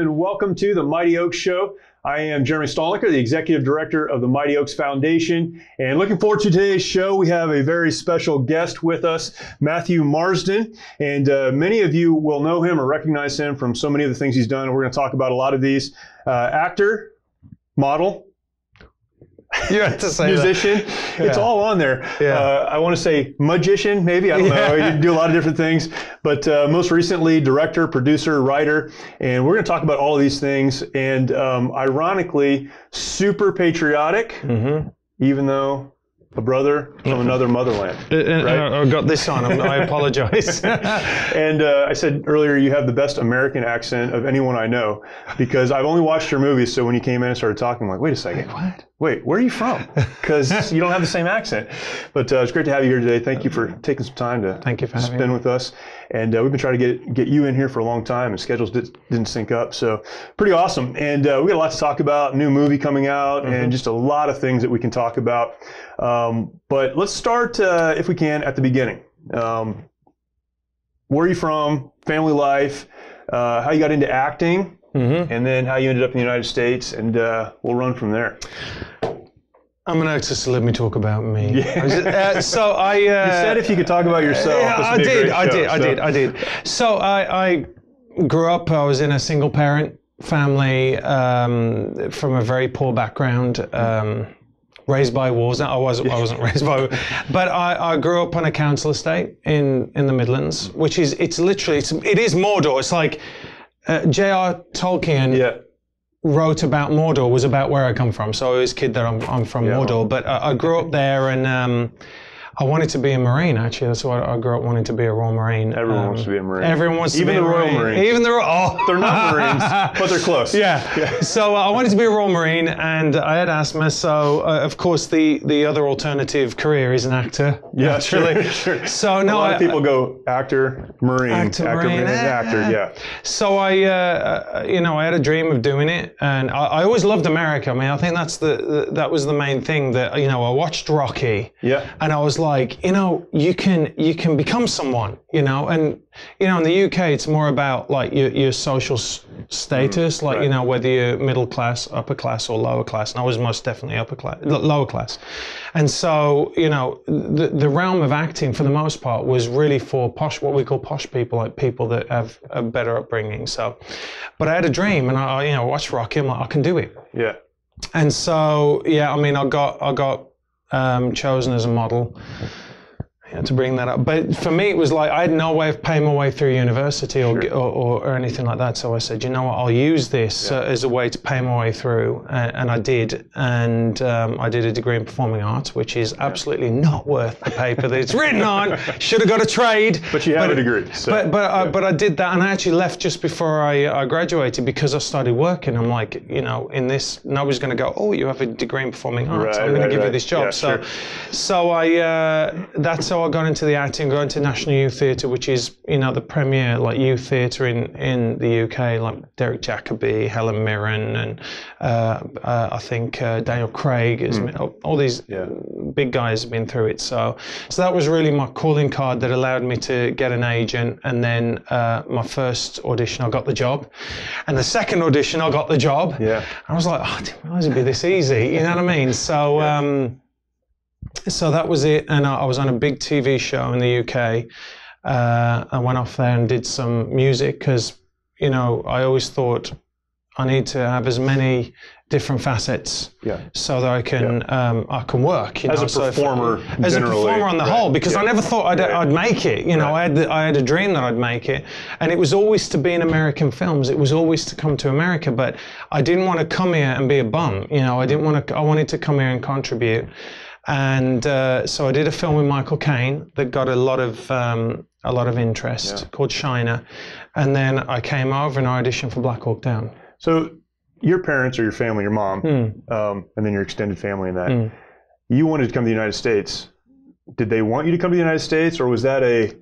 And welcome to the Mighty Oaks Show. I am Jeremy Stalnecker, the Executive Director of the Mighty Oaks Foundation. And looking forward to today's show, we have a very special guest with us, Matthew Marsden. And uh, many of you will know him or recognize him from so many of the things he's done. We're going to talk about a lot of these. Uh, actor, model, You had to say musician. It's all on there. Yeah. Uh, I want to say magician, maybe. I don't know. Yeah. You do a lot of different things. But uh, most recently, director, producer, writer. And we're going to talk about all of these things. And um, ironically, super patriotic, Mm-hmm. even though a brother from another motherland. Right. I got this on. I'm- I apologize. And uh, I said earlier, you have the best American accent of anyone I know because I've only watched your movies. So when you came in and started talking, I'm like, wait a second. what? Wait, where are you from? Because you don't have the same accent. But uh, it's great to have you here today. Thank you for taking some time to Thank you for spend with us. And uh, we've been trying to get get you in here for a long time, and schedules did, didn't sync up. So pretty awesome. And uh, we got a lot to talk about. New movie coming out, Mm-hmm. and just a lot of things that we can talk about. Um, but let's start, uh, if we can, at the beginning. Um, where are you from? Family life? Uh, how you got into acting? Mm-hmm. and then how you ended up in the United States, and uh, we'll run from there. I'm an actor, so let me talk about me. Yeah. Uh, so I. Uh, You said if you could talk about yourself. Yeah, I would be a did, I show, did, I did, I did. So I, I grew up. I was in a single parent family um, from a very poor background. Um, raised by wars. I wasn't. I wasn't raised by, but I, I grew up on a council estate in in the Midlands, which is it's literally it's, it is Mordor. It's like uh, J.R. Tolkien Yeah, wrote about Mordor was about where I come from. So I was a kid that I'm, I'm from Yeah. Mordor, but I, I grew up there and um, I wanted to be a Marine actually. That's why I grew up wanting to be a Royal Marine. everyone Um, wants to be a Marine. Everyone wants Even to be the a Royal Marine. Marines. Even the Ro- oh, They're not Marines, but they're close. yeah. So uh, I wanted to be a Royal Marine, and I had asthma. So uh, of course the the other alternative career is an actor. Yeah, naturally. sure, sure. So A lot I, of people go actor, Marine, Actor, Marine, and eh. actor. Yeah, So I, uh, uh, you know, I had a dream of doing it, and I, I always loved America. I mean, I think that's the, the that was the main thing that you know. I watched Rocky, yeah, and I was like, you know, you can you can become someone, you know, and you know, in the UK, it's more about like your your social s- status, mm, like you know, whether you're middle class, upper class, or lower class. And I was most definitely upper class, lower class, and so you know, the the realm of acting for the most part was really for posh, what we call posh people, like people that have a better upbringing. So, but I had a dream, and I, you know, watched Rocky. I'm like, I can do it. yeah. And so, yeah, I mean, I got I got um, chosen as a model. I had to bring that up, but for me, it was like I had no way of paying my way through university or, or, or, or anything like that. So I said, you know what, I'll use this uh, as a way to pay my way through, and, and I did. And um, I did a degree in performing arts, which is absolutely not worth the paper that it's written on. Should have got a trade. But you have a degree. So, But but I, yeah. but I did that, and I actually left just before I, I graduated because I started working. I'm like, you know, in this, nobody's going to go, oh, you have a degree in performing arts. Right, I'm going right, to give you this job. Yeah, so, sure. so I uh, that's how I got into the acting. Got into National Youth Theatre, which is you know the premier like youth theatre in in the UK, like Derek Jacobi, Helen Mirren, and uh, uh, I think uh, Daniel Craig. Has been, all these. Yeah. big guys have been through it. So, so that was really my calling card that allowed me to get an agent. And then uh, my first audition, I got the job, and the second audition, I got the job. Yeah. I was like, oh, I didn't realize it'd be this easy. You know what I mean? So, um, so that was it. And I, I was on a big TV show in the UK. Uh, I went off there and did some music because, you know, I always thought I need to have as many different facets Yeah. so that I can um, I can work. You As know, a so if- performer, as a performer on the right, whole, because I never thought I'd, Right. I'd make it. You know, Right. I had the, I had a dream that I'd make it, and it was always to be in American films. It was always to come to America, but I didn't want to come here and be a bum. You know, I didn't want to. I wanted to come here and contribute. And uh, so I did a film with Michael Caine that got a lot of um, a lot of interest Yeah. called Shiner, and then I came over and I auditioned for Black Hawk Down. So your parents or your family, your mom, Hmm. um, and then your extended family and that, Hmm. you wanted to come to the United States. Did they want you to come to the United States, or was that a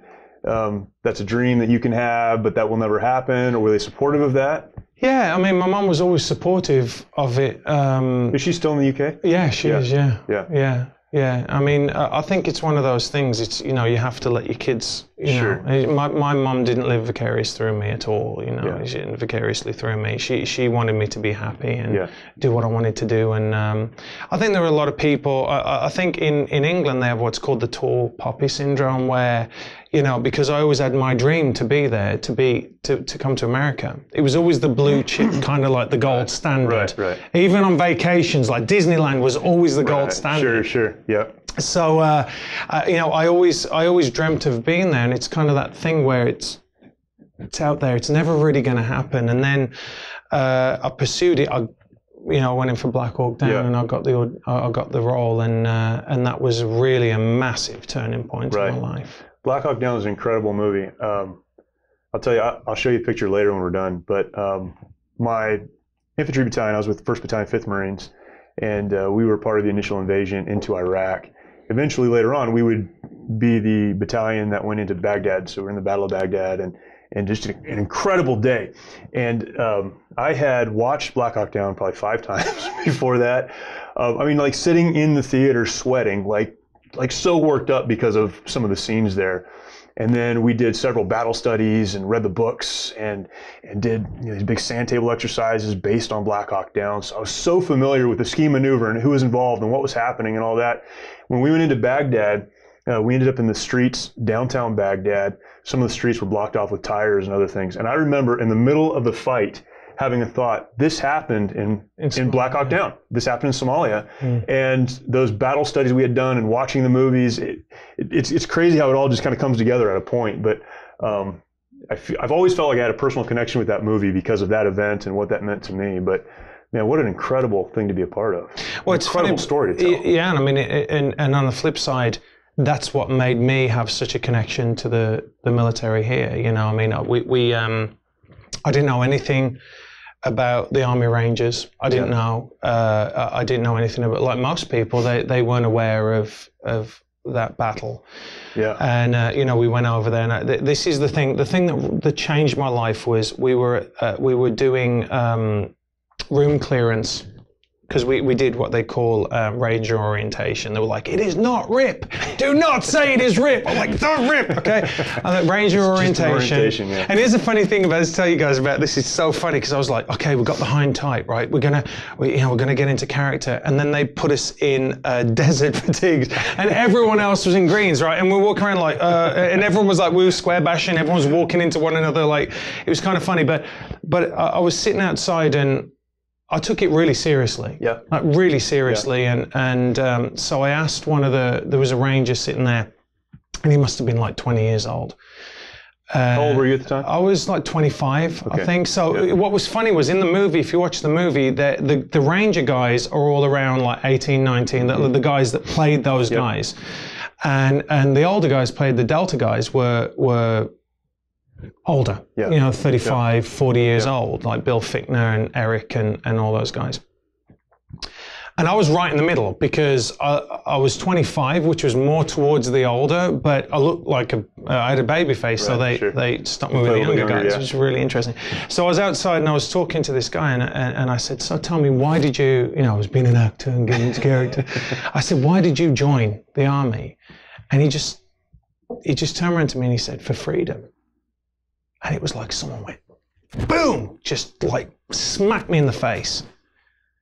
um, that's a dream that you can have, but that will never happen? Or were they supportive of that? Yeah, I mean, my mum was always supportive of it. Um, Is she still in the UK? yeah, she Yeah. is. Yeah, Yeah. yeah. Yeah, I mean, I think it's one of those things. It's you know, you have to let your kids. You Sure. know, my my mum didn't live vicarious through me at all. You know, Yeah. she didn't vicariously through me. She she wanted me to be happy and Yeah. do what I wanted to do. And um, I think there are a lot of people. I- I, I think in in England they have what's called the tall poppy syndrome, where you know, because I always had my dream to be there, to be to, to come to America. It was always the blue chip, kind of like the gold standard. Right, right. Even on vacations, like Disneyland was always the gold Right. standard. Sure, sure. yeah. So uh, uh, you know, I always I always dreamt of being there, and it's kind of that thing where it's it's out there. It's never really going to happen. And then uh, I pursued it. I you know I went in for Black Hawk Down, Yeah. and I got the I got the role, and uh, and that was really a massive turning point Right. in my life. Black Hawk Down is an incredible movie. Um, I'll tell you, I, I'll show you a picture later when we're done. But um, my infantry battalion, I was with the 1st Battalion, 5th Marines, and uh, we were part of the initial invasion into Iraq. Eventually, later on, we would be the battalion that went into Baghdad. So we're in the Battle of Baghdad, and and just an incredible day. And um, I had watched Black Hawk Down probably five times before that. Um, I mean, like sitting in the theater sweating, like like so worked up because of some of the scenes there. And then we did several battle studies and read the books and and did you know, these big sand table exercises based on Black Hawk Down. So I was so familiar with the ski maneuver and who was involved and what was happening and all that. When we went into Baghdad, uh, we ended up in the streets downtown Baghdad. Some of the streets were blocked off with tires and other things. And I remember in the middle of the fight having a thought, this happened in, In in Black Hawk Down. This happened in Somalia. Mm. And those battle studies we had done and watching the movies, it, it, it's, it's crazy how it all just kind of comes together at a point. But um, I fe- I've always felt like I had a personal connection with that movie because of that event and what that meant to me. But man, what an incredible thing to be a part of. Well, it's incredible funny, story to tell. Yeah, and I mean, and and on the flip side, that's what made me have such a connection to the the military here. You know, I mean, uh, we we um, I didn't know anything about the Army Rangers. I didn't know. Uh, I I didn't know anything about. Like most people, they they weren't aware of of that battle. Yeah. And uh, you know, we went over there. And I, th- this is the thing. The thing that that changed my life was we were uh, we were doing um, room clearance because we, we did what they call um, ranger orientation. They were like, "It is not RIP. Do not say it is RIP." I'm like, "The RIP." Okay. And ranger orientation. orientation, yeah. And here's the funny thing about this. Tell you guys about this. It's so funny because I was like, "Okay, we've got the hind tight, right? We're gonna, we, you know, we're gonna get into character." And then they put us in uh, desert fatigues, and everyone else was in greens, right? And we're walking around like, uh, and everyone was like, we were square bashing. Everyone was walking into one another. Like, it was kind of funny. But, but I, I was sitting outside and. I took it really seriously Yeah. like really seriously. And and um, so I asked one of the there was a ranger sitting there, and he must have been like 20 years old. Uh, How old were you at the time? I was like 25, Okay. I think. So what was funny was in the movie, if you watch the movie, the, the, the Ranger guys are all around like 18, 19, the, the guys that played those guys. And and the older guys played the Delta guys were were older, Yeah. you know, 35, 40 years old, like Bill Fichtner and Eric and, and all those guys. And I was right in the middle because I, I was 25, which was more towards the older, but I looked like a, uh, I had a baby face, so they, sure. they stuck me with the younger younger, guys, yeah. which was really interesting. So I was outside and I was talking to this guy, and, and, and I said, "So tell me, why did you, you know, I was being an actor and getting into character. I said, why did you join the army? And he just, he just turned around to me and he said, for freedom. And it was like someone went, boom, just like smacked me in the face.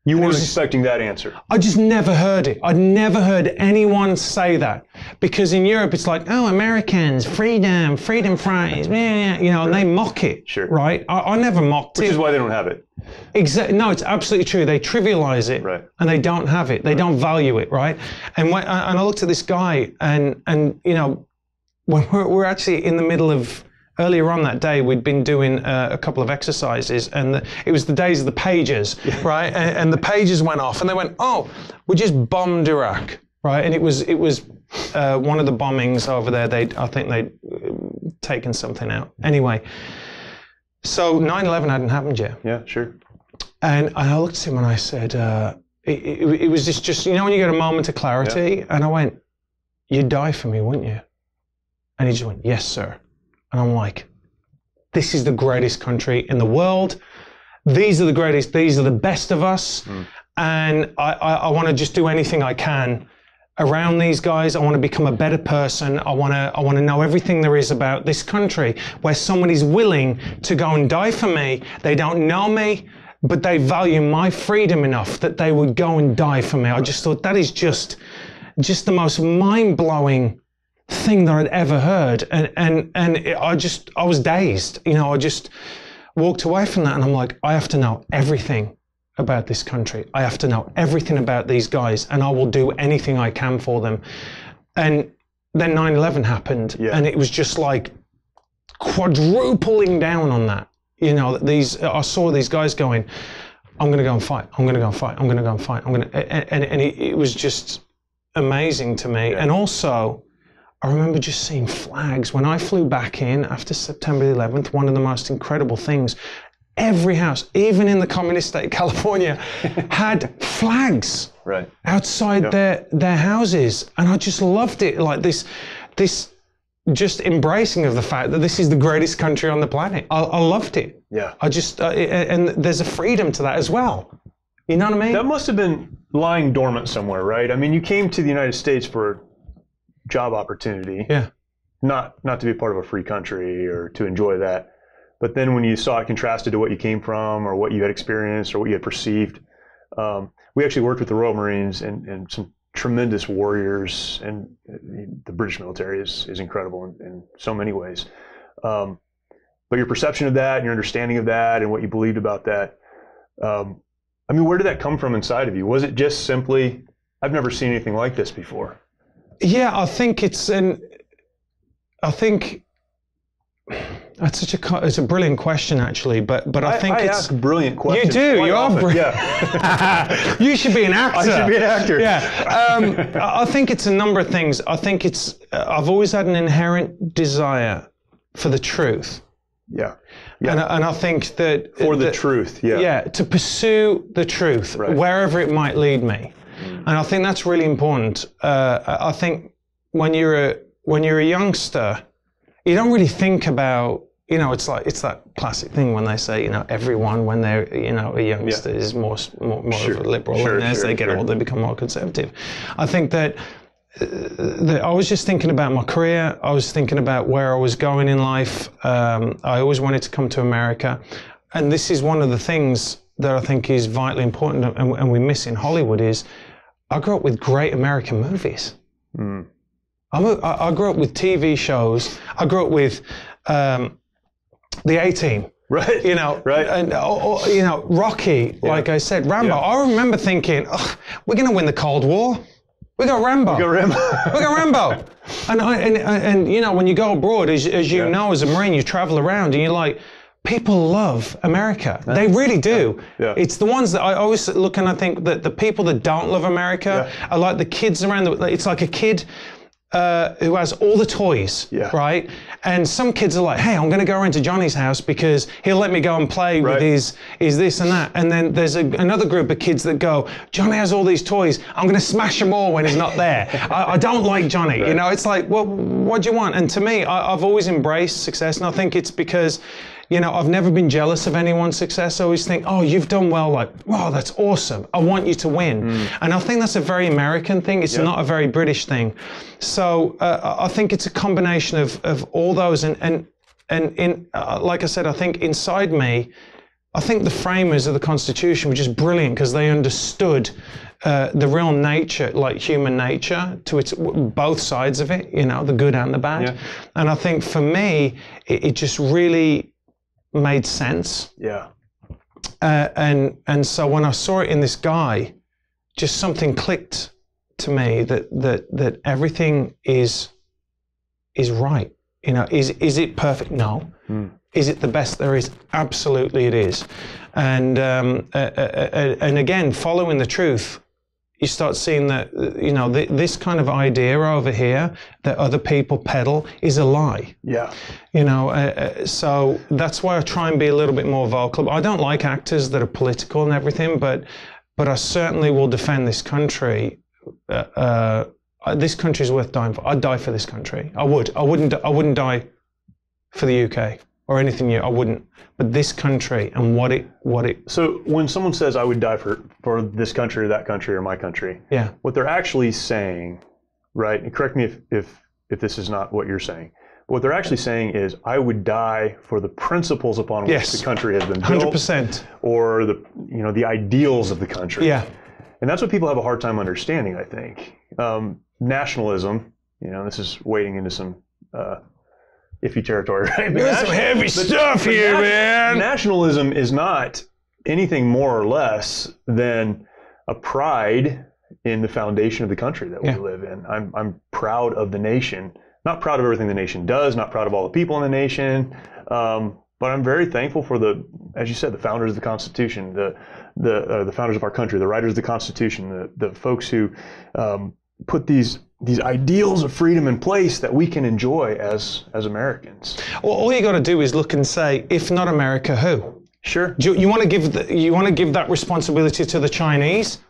You weren't expecting that answer. I just never heard it. I'd never heard anyone say that. Because in Europe, it's like, oh, Americans, freedom, freedom fries, yeah, you know, and they mock it. Sure. Right? I, I never mocked Which is why they don't have it. Exactly. No, it's absolutely true. They trivialize it, Right. and they don't have it. They don't value it, right? And when, and I looked at this guy, and and you know, when we're, we're actually in the middle of earlier on that day, we'd been doing uh, a couple of exercises, and the, it was the days of the pages, right? And, and the pages went off, and they went, "Oh, we just bombed Iraq." Right, and it was it was uh, one of the bombings over there. They I think they'd uh, taken something out. Anyway, so 9/11 hadn't happened yet. Yeah, sure. And I looked at him and I said, uh, it, it, it was just, just, you know, when you get a moment of clarity, and I went, You'd die for me, wouldn't you? And he just went, Yes, sir. And I'm like, This is the greatest country in the world. These are the greatest, these are the best of us. Hmm. And I, I, I want to just do anything I can around these guys. I want to become a better person. I want to I want to know everything there is about this country where somebody's willing to go and die for me. They don't know me, but they value my freedom enough that they would go and die for me. I just thought that is just just the most mind-blowing thing that I'd ever heard and and and it, I just I was dazed. You know, I just walked away from that and I'm like I have to know everything about this country. I have to know everything about these guys and I will do anything I can for them. And then 9 11 happened Yeah. and it was just like quadrupling down on that. You know, these, I saw these guys going, I'm going to go and fight. I'm going to go and fight. I'm going to go and fight. I'm going to, and, and it, it was just amazing to me. And also, I remember just seeing flags when I flew back in after September the 11th. One of the most incredible things every house, even in the communist state of California, had flags Right. outside their their houses, and I just loved it. Like this, this just embracing of the fact that this is the greatest country on the planet. I, I loved it. Yeah. I just uh, and there's a freedom to that as well. You know what I mean? That must have been lying dormant somewhere, right? I mean, you came to the United States for job opportunity, yeah. not not to be part of a free country or to enjoy that. But then when you saw it contrasted to what you came from or what you had experienced or what you had perceived, um, we actually worked with the Royal Marines and, and some tremendous warriors, and the British military is, is incredible in, in so many ways. Um, but your perception of that and your understanding of that and what you believed about that, um, I mean, where did that come from inside of you? Was it just simply, I've never seen anything like this before? Yeah, I think it's an. I think that's such a it's a brilliant question actually, but but I, think I it's ask brilliant questions. You do, you are often. brilliant. Yeah. you should be an actor. I should be an actor. Yeah, um, I I think it's a number of things. I think it's uh, I've always had an inherent desire for the truth, Yeah. yeah. and, and I think that For the that- truth. Yeah. yeah, to pursue the truth Right. wherever it might lead me, and I think that's really important. Uh, I think when you're a when you're a youngster, you don't really think about you know it's like it's that classic thing when they say you know everyone when they're you know a youngster is more more, more Sure, of a liberal sure, and as sure, they get older they become more conservative. I think that that I was just thinking about my career. I was thinking about where I was going in life. Um, I always wanted to come to America, and this is one of the things that I think is vitally important, and, and we miss in Hollywood. Is I grew up with great American movies. I'm a, I, I grew up with TV shows. I grew up with um, the A Team. Right. You know, Right. and or, or, you know, Rocky. Like I said, Rambo. Yeah. I remember thinking, "Ugh, we're going to win the Cold War. We got Rambo. Go Ram. We got Rambo. And, I, and, and, you know, when you go abroad, as, as you Yeah. know, as a Marine, you travel around and you're like, people love America. They really do. Yeah. It's the ones that I always look and I think that the people that don't love America Yeah. are like the kids around. The, it's like a kid uh, who has all the toys, Yeah. right? And some kids are like, "Hey, I'm going to go into Johnny's house because he'll let me go and play Right. with his his this and that." And then there's a, another group of kids that go, "Johnny has all these toys. I'm going to smash them all when he's not there. I, I don't like Johnny." You know, it's like, well, what do you want? And to me, I, I've always embraced success, and I think it's because. You know, I've never been jealous of anyone's success. I always think, oh, you've done well. Like, wow, that's awesome. I want you to win. And I think that's a very American thing. It's not a very British thing. So uh, I think it's a combination of, of all those. And, and, and in, uh, like I said, I think inside me, I think the framers of the Constitution were just brilliant because they understood uh, the real nature, like human nature, to its both sides of it. You know, the good and the bad. Yeah. And I think for me, it, it just really made sense. Yeah. Uh, and and so when I saw it in this guy, just something clicked to me that that that everything is is right. You know, is is it perfect? No. Is it the best there is? Absolutely, it is. And um, uh, uh, uh, and again, following the truth, you start seeing that you know th- this kind of idea over here that other people peddle is a lie. Yeah. you know uh, uh, so that's why i try and be a little bit more vocal. I don't like actors that are political and everything but but i certainly will defend this country uh, uh, this country is worth dying for. I'd die for this country. I would. I wouldn't i wouldn't die for the uk or anything you. I wouldn't. But this country and what it what it So when someone says I would die for for this country or that country or my country, yeah what they're actually saying, right? And correct me if if if this is not what you're saying. What they're actually saying is, I would die for the principles upon which Yes. the country has been built, 100%. or the you know the ideals of the country. yeah And that's what people have a hard time understanding, I think. Um, nationalism, you know, this is wading into some uh, iffy territory, right? There's some heavy stuff but here, man. Nationalism is not anything more or less than a pride in the foundation of the country that we Yeah. live in. I'm, I'm proud of the nation, not proud of everything the nation does, not proud of all the people in the nation, um, but I'm very thankful for the, as you said, the founders of the Constitution, the the uh, the founders of our country, the writers of the Constitution, the the folks who um, put these these ideals of freedom in place that we can enjoy as as Americans. Well, all you got to do is look and say, if not America, who? Sure. You, you want to give the, you want to give that responsibility to the Chinese?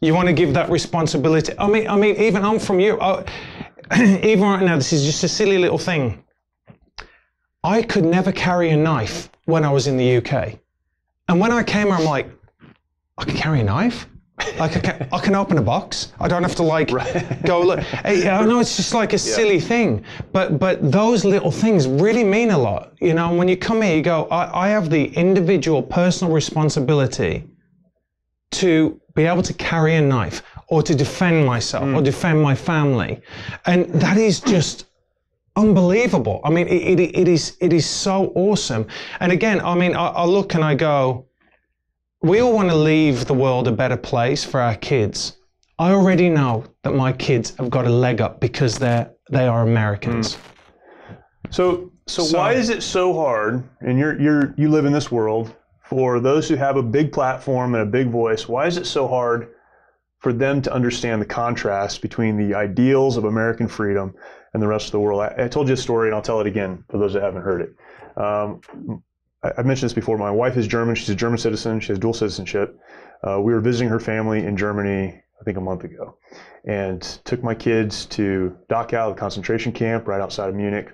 You want to give that responsibility? I mean, I mean, even I'm from you. I, even right now, this is just a silly little thing. I could never carry a knife when I was in the UK, and when I came I'm like, I can carry a knife. Like I can, I can open a box. I don't have to like go look. Hey, I know it's just like a silly thing, but but those little things really mean a lot. You know, when you come here, you go. I, I have the individual personal responsibility to be able to carry a knife or to defend myself or hmm. defend my family, and that is just unbelievable. I mean, it, it, it is it is so awesome. And again, I mean, I, I look and I go, we all want to leave the world a better place for our kids. I already know that my kids have got a leg up because they're they are Americans. So, so, So- why is it so hard? And you're you're you live in this world for those who have a big platform and a big voice. Why is it so hard for them to understand the contrast between the ideals of American freedom and the rest of the world? I, I told you a story, and I'll tell it again for those that haven't heard it. Um, I, I mentioned this before. My wife is German. She's a German citizen. She has dual citizenship. Uh, we were visiting her family in Germany, I think a month ago, and took my kids to Dachau, the concentration camp right outside of Munich.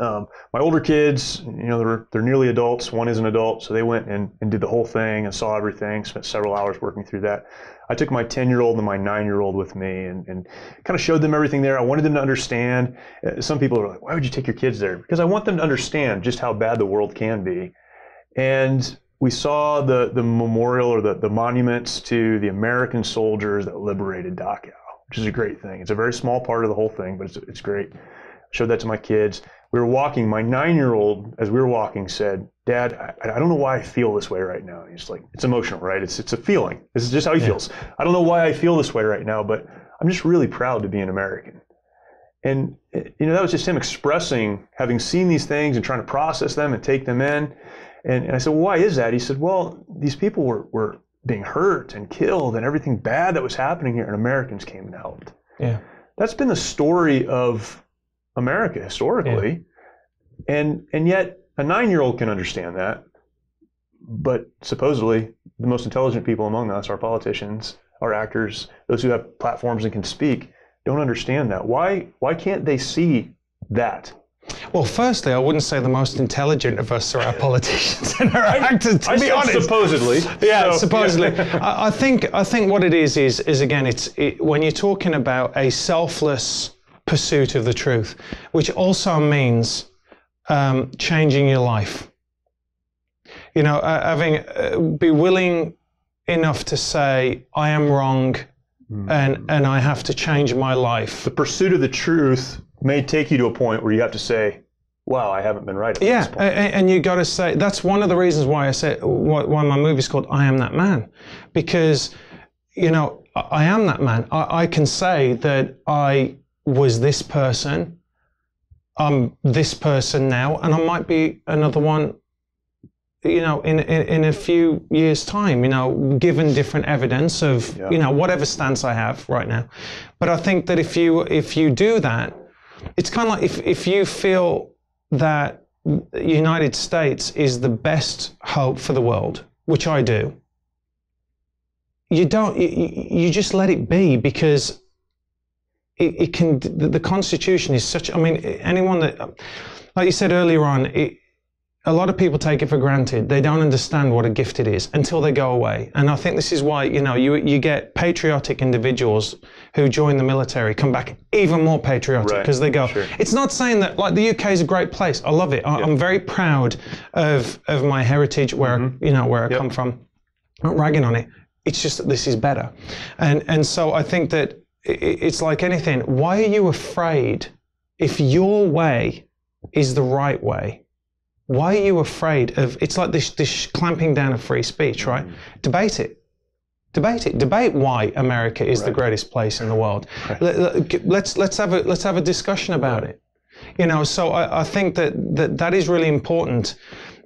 Um, my older kids, you know, they're, they're nearly adults. One is an adult, so they went and, and did the whole thing and saw everything. Spent several hours working through that. I took my 10 year old and my nine year old with me and, and kind of showed them everything there. I wanted them to understand. Uh, Some people are like, why would you take your kids there? Because I want them to understand just how bad the world can be. And we saw the, the memorial or the, the monuments to the American soldiers that liberated Dachau, which is a great thing. It's a very small part of the whole thing, but it's, it's great. Showed that to my kids. We were walking. My nine-year-old, as we were walking, said, "Dad, I, I don't know why I feel this way right now." And he's like, "It's emotional, right? It's it's a feeling. This is just how he feels. I don't know why I feel this way right now, but I'm just really proud to be an American." And eh, you know, that was just him expressing having seen these things and trying to process them and take them in. And, and I said, well, why is that? He said, well, these people were, were being hurt and killed and everything bad that was happening here, and Americans came and helped. Yeah. That's been the story of America historically. And and yet a nine year old can understand that. But supposedly the most intelligent people among us, our politicians, our actors, those who have platforms and can speak, don't understand that. Why why can't they see that? Well, firstly, I wouldn't say the most intelligent of us are our politicians and our actors. To I be honest, supposedly. yeah, So, supposedly. I, I think I think what it is is is again, it's it, when you're talking about a selfless pursuit of the truth, which also means um, changing your life. You know, uh, having uh, be willing enough to say, "I am wrong," and and I have to change my life. the pursuit of the truth may take you to a point where you have to say, "Wow, I haven't been right." At Yeah, this point. a- a- and you got to say that's one of the reasons why I said why, why my movie's called "I Am That Man," because you know I I am that man. I, I can say that I was this person. I'm this person now, and I might be another one. You know, in in, in a few years' time, you know, given different evidence of Yeah. you know whatever stance I have right now, but I think that if you if you do that, it's kind of like if if you feel that the United States is the best hope for the world, which I do. You don't. You, you you just let it be because it, it can. The, the Constitution is such. I mean, anyone that, like you said earlier on, it, a lot of people take it for granted. They don't understand what a gift it is until they go away. And I think this is why, you know, you, you get patriotic individuals who join the military, come back even more patriotic Right, because they go, sure. it's not saying that, like, the UK is a great place. I love it. I, I'm very proud of, of my heritage, where, Mm-hmm. I, you know, where I come from. I'm not ragging on it. It's just that this is better. And, and so I think that it's like anything. Why are you afraid if your way is the right way? Why are you afraid of? It's like this, this clamping down of free speech, right? Mm-hmm. Debate it. Debate it. Debate why America is the greatest place in the world. Let- let's let's have a let's have a discussion about it. You know, so I, I think that, that that is really important.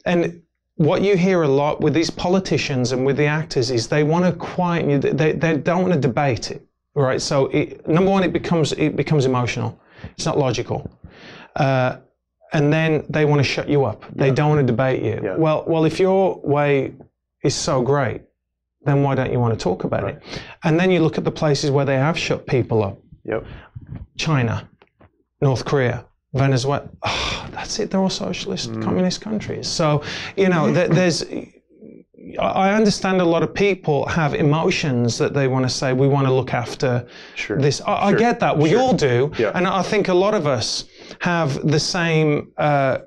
And what you hear a lot with these politicians and with the actors is they want to quiet you. They, they don't want to debate it, right? So it, number one, it becomes it becomes emotional. It's not logical. Uh, and then they want to shut you up. They don't want to debate you. Yeah. Well, well, if your way is so great, then why don't you want to talk about it? And then you look at the places where they have shut people up. Yep. China, North Korea, Venezuela. Oh, that's it. They're all socialist, Mm. communist countries. So, you know, th- there's. I understand a lot of people have emotions that they want to say, we want to look after Sure. this. I, I get that. We Sure. all do. Yeah. And I think a lot of us have the same. Uh,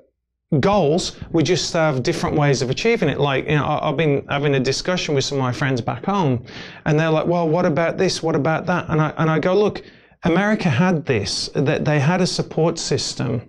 goals we just have different ways of achieving it like you know I- i've been having a discussion with some of my friends back home and they're like well what about this what about that and i and i go look america had this that they had a support system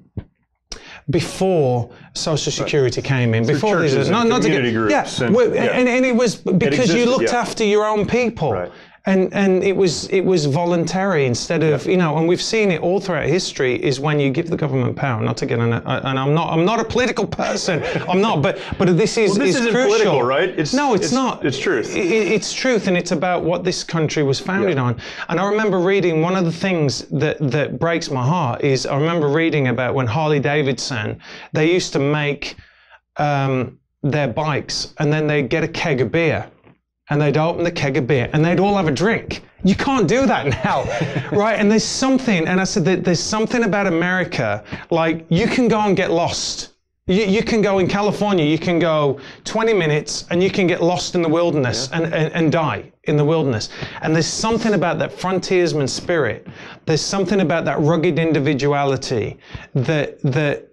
before social security came in before these churches and to get- yeah, and- yeah. And, and it was because existed, you looked yeah. after your own people Right. And and it was it was voluntary instead of you know and we've seen it all throughout history is when you give the government power not to get on a, and I'm not I'm not a political person. I'm not but but this is this is isn't crucial. political, right? It's- no it's, it's- not. it's truth. I- I- it's truth and it's about what this country was founded on. And I remember reading one of the things that that breaks my heart is I remember reading about when Harley Davidson they used to make um, their bikes and then they'd get a keg of beer and they'd open the keg of beer and they'd all have a drink. You can't do that now, right? And there's something, and I said that there's something about America, like you can go and get lost. You, you can go in California, you can go 20 minutes and you can get lost in the wilderness and, and, and die in the wilderness. And there's something about that frontiersman spirit. There's something about that rugged individuality that, that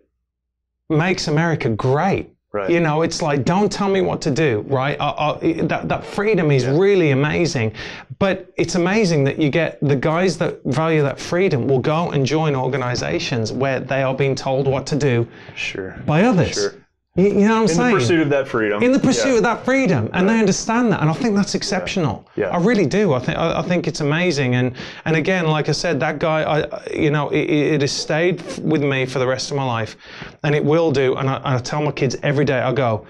makes America great. Right. You know, it's like, don't tell me what to do, right? I, I, that, that freedom is really amazing. But it's amazing that you get the guys that value that freedom will go and join organizations where they are being told what to do Sure. by others. Sure. You, you know what I'm In saying? the pursuit of that freedom. in the pursuit Yeah. of that freedom, and they understand that, and I think that's exceptional. Yeah. I really do. I think I, I think it's amazing, and and again, like I said, that guy, I you know, it, it has stayed with me for the rest of my life, and it will do. And I, I tell my kids every day, I go,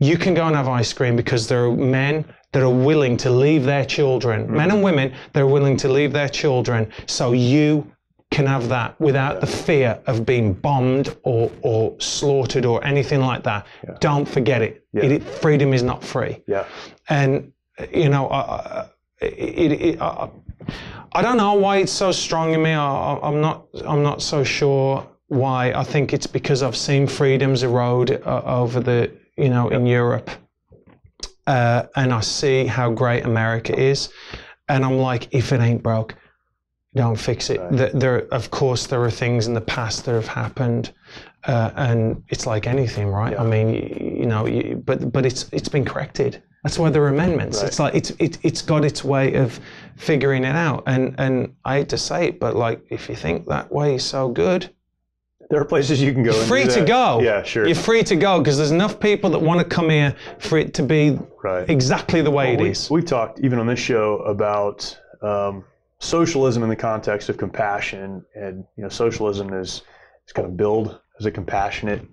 you can go and have ice cream because there are men that are willing to leave their children, men mm-hmm. and women, they're willing to leave their children, so you can have that without the fear of being bombed or, or slaughtered or anything like that. Don't forget it. it. Freedom is not free. Yeah. And, you know, I, I- it, it, I, I don't know why it's so strong in me. I, I'm not, I'm not so sure why. I think it's because I've seen freedoms erode uh, over the, you know, in Europe. Uh, and I see how great America is. And I'm like, if it ain't broke, don't fix it. Th- There, of course, there are things in the past that have happened, uh, and it's like anything, right? I mean, you, know, you, but but it's it's been corrected. That's why there are amendments. It's like it's it, it's got its way of figuring it out. And and I hate to say it, but like if you think that way is so good, There are places you can go. and do free to go. Yeah, sure. You're free to go because there's enough people that want to come here for it to be Right. exactly the way it we, is. We've talked even on this show about um, socialism in the context of compassion, and you know, socialism is is kind of billed as a compassionate,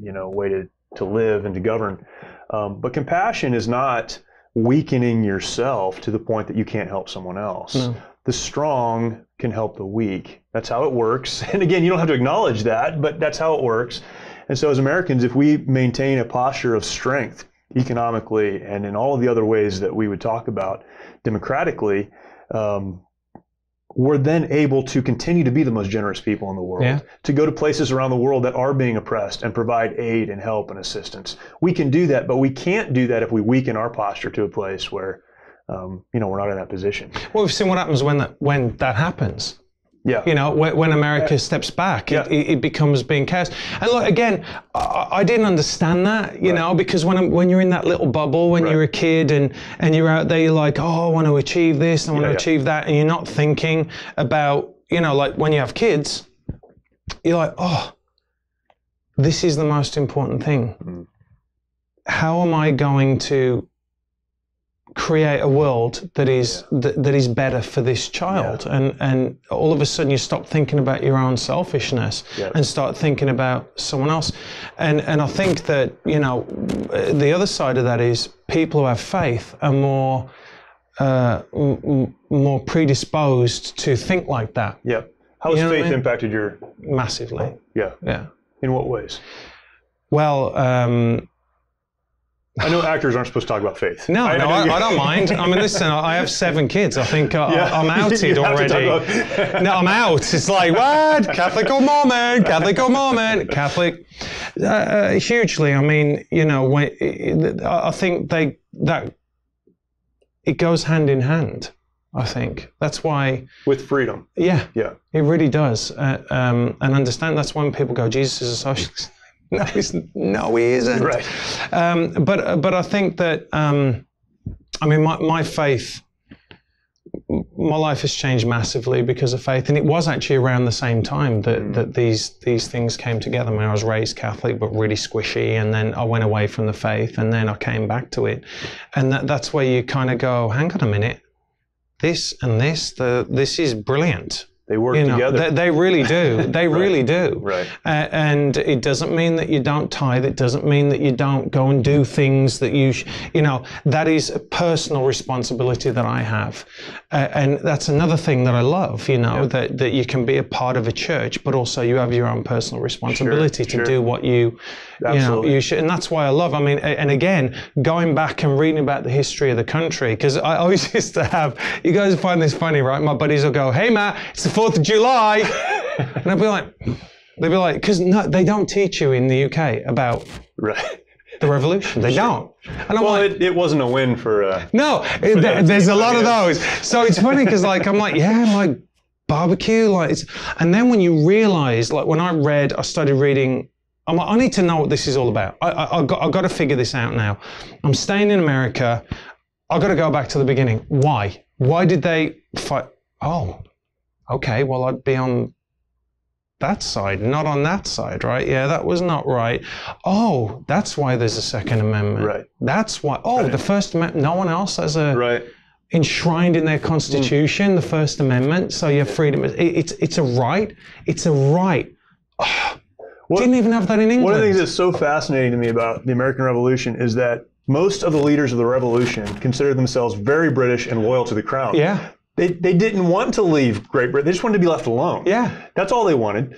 you know, way to to live and to govern. Um, but compassion is not weakening yourself to the point that you can't help someone else. No. The strong can help the weak. That's how it works. And again, you don't have to acknowledge that, but that's how it works. And so, as Americans, if we maintain a posture of strength economically and in all of the other ways that we would talk about democratically, um, we're then able to continue to be the most generous people in the world, Yeah. to go to places around the world that are being oppressed and provide aid and help and assistance. We can do that, but we can't do that if we weaken our posture to a place where, um, you know, we're not in that position. Well, we've seen what happens when that when that happens. Yeah. You know, when, when America steps back, Yeah. it, it, becomes being cast. And look, again, I, I didn't understand that, you know, because when I'm, when you're in that little bubble, when you're a kid and and you're out there, you're like, oh, I want to achieve this, I want Yeah, to yeah. achieve that, and you're not thinking about, you know, like when you have kids, you're like, oh, this is the most important thing. Mm. How am I going to create a world that is that, that is better for this child and and all of a sudden you stop thinking about your own selfishness Yeah. and start thinking about someone else and and I think that you know the other side of that is people who have faith are more uh, m- more predisposed to think like that Yeah. How has You know what I faith mean? impacted your? massively Yeah. yeah In what ways? well um, I know actors aren't supposed to talk about faith. No, no, know I, I don't mind. I mean, listen, I I have seven kids. I think I, Yeah. I'm outed You have to talk already. no, I'm out. It's like what? Catholic or Mormon? Catholic or Mormon? Catholic. Uh, uh, hugely. I mean, you know, when I I think they that it goes hand in hand. I think that's why. with freedom. Yeah, Yeah. it really does. Uh, um, and understand that's when people go, Jesus is a socialist. No, he's, no, he isn't. Right. Um, but but I think that um, I mean my, my faith, my life has changed massively because of faith, and it was actually around the same time that, that these these things came together. I mean, I was raised Catholic, but really squishy, and then I went away from the faith, and then I came back to it, and that, that's where you kind of go, hang on a minute, this and this, the this is brilliant. They work You know, together. they, they really do. They really do. Right. Uh, and it doesn't mean that you don't tithe. It doesn't mean that you don't go and do things that you, sh- you know, that is a personal responsibility that I have. Uh, and that's another thing that I love, you know, that, that you can be a part of a church, but also you have your own personal responsibility to sure. do what you, you know, you should. And that's why I love, I mean, and again, going back and reading about the history of the country, because I always used to have, you guys find this funny, right? My buddies will go, hey, Matt, it's the 4th of July. and I'd be like, they'd be like, because no, they don't teach you in the UK about right. the revolution. They don't. And I'm Well, like, it, it wasn't a win for. Uh, no, it- there- there's a lot of those. So it's funny because like I'm like, yeah, like barbecue, like it's, and then when you realize, like when I read, I started reading. I'm like, I need to know what this is all about. I, I, I've got, I've got to figure this out now. I'm staying in America. I've got to go back to the beginning. Why? Why did they fight? Oh, okay. Well, I'd be on that side, not on that side, right? Yeah, that was not right. Oh, that's why there's a Second Amendment. Right. That's why. Oh, the First Amendment. No one else has a right. enshrined in their constitution, the First Amendment. So your freedom is it, it's it's a right. It's a right. What- Didn't even have that in England. One of the things that's so fascinating to me about the American Revolution is that most of the leaders of the revolution considered themselves very British and loyal to the crown. yeah, They, they didn't want to leave Great Britain. They just wanted to be left alone. yeah. That's all they wanted.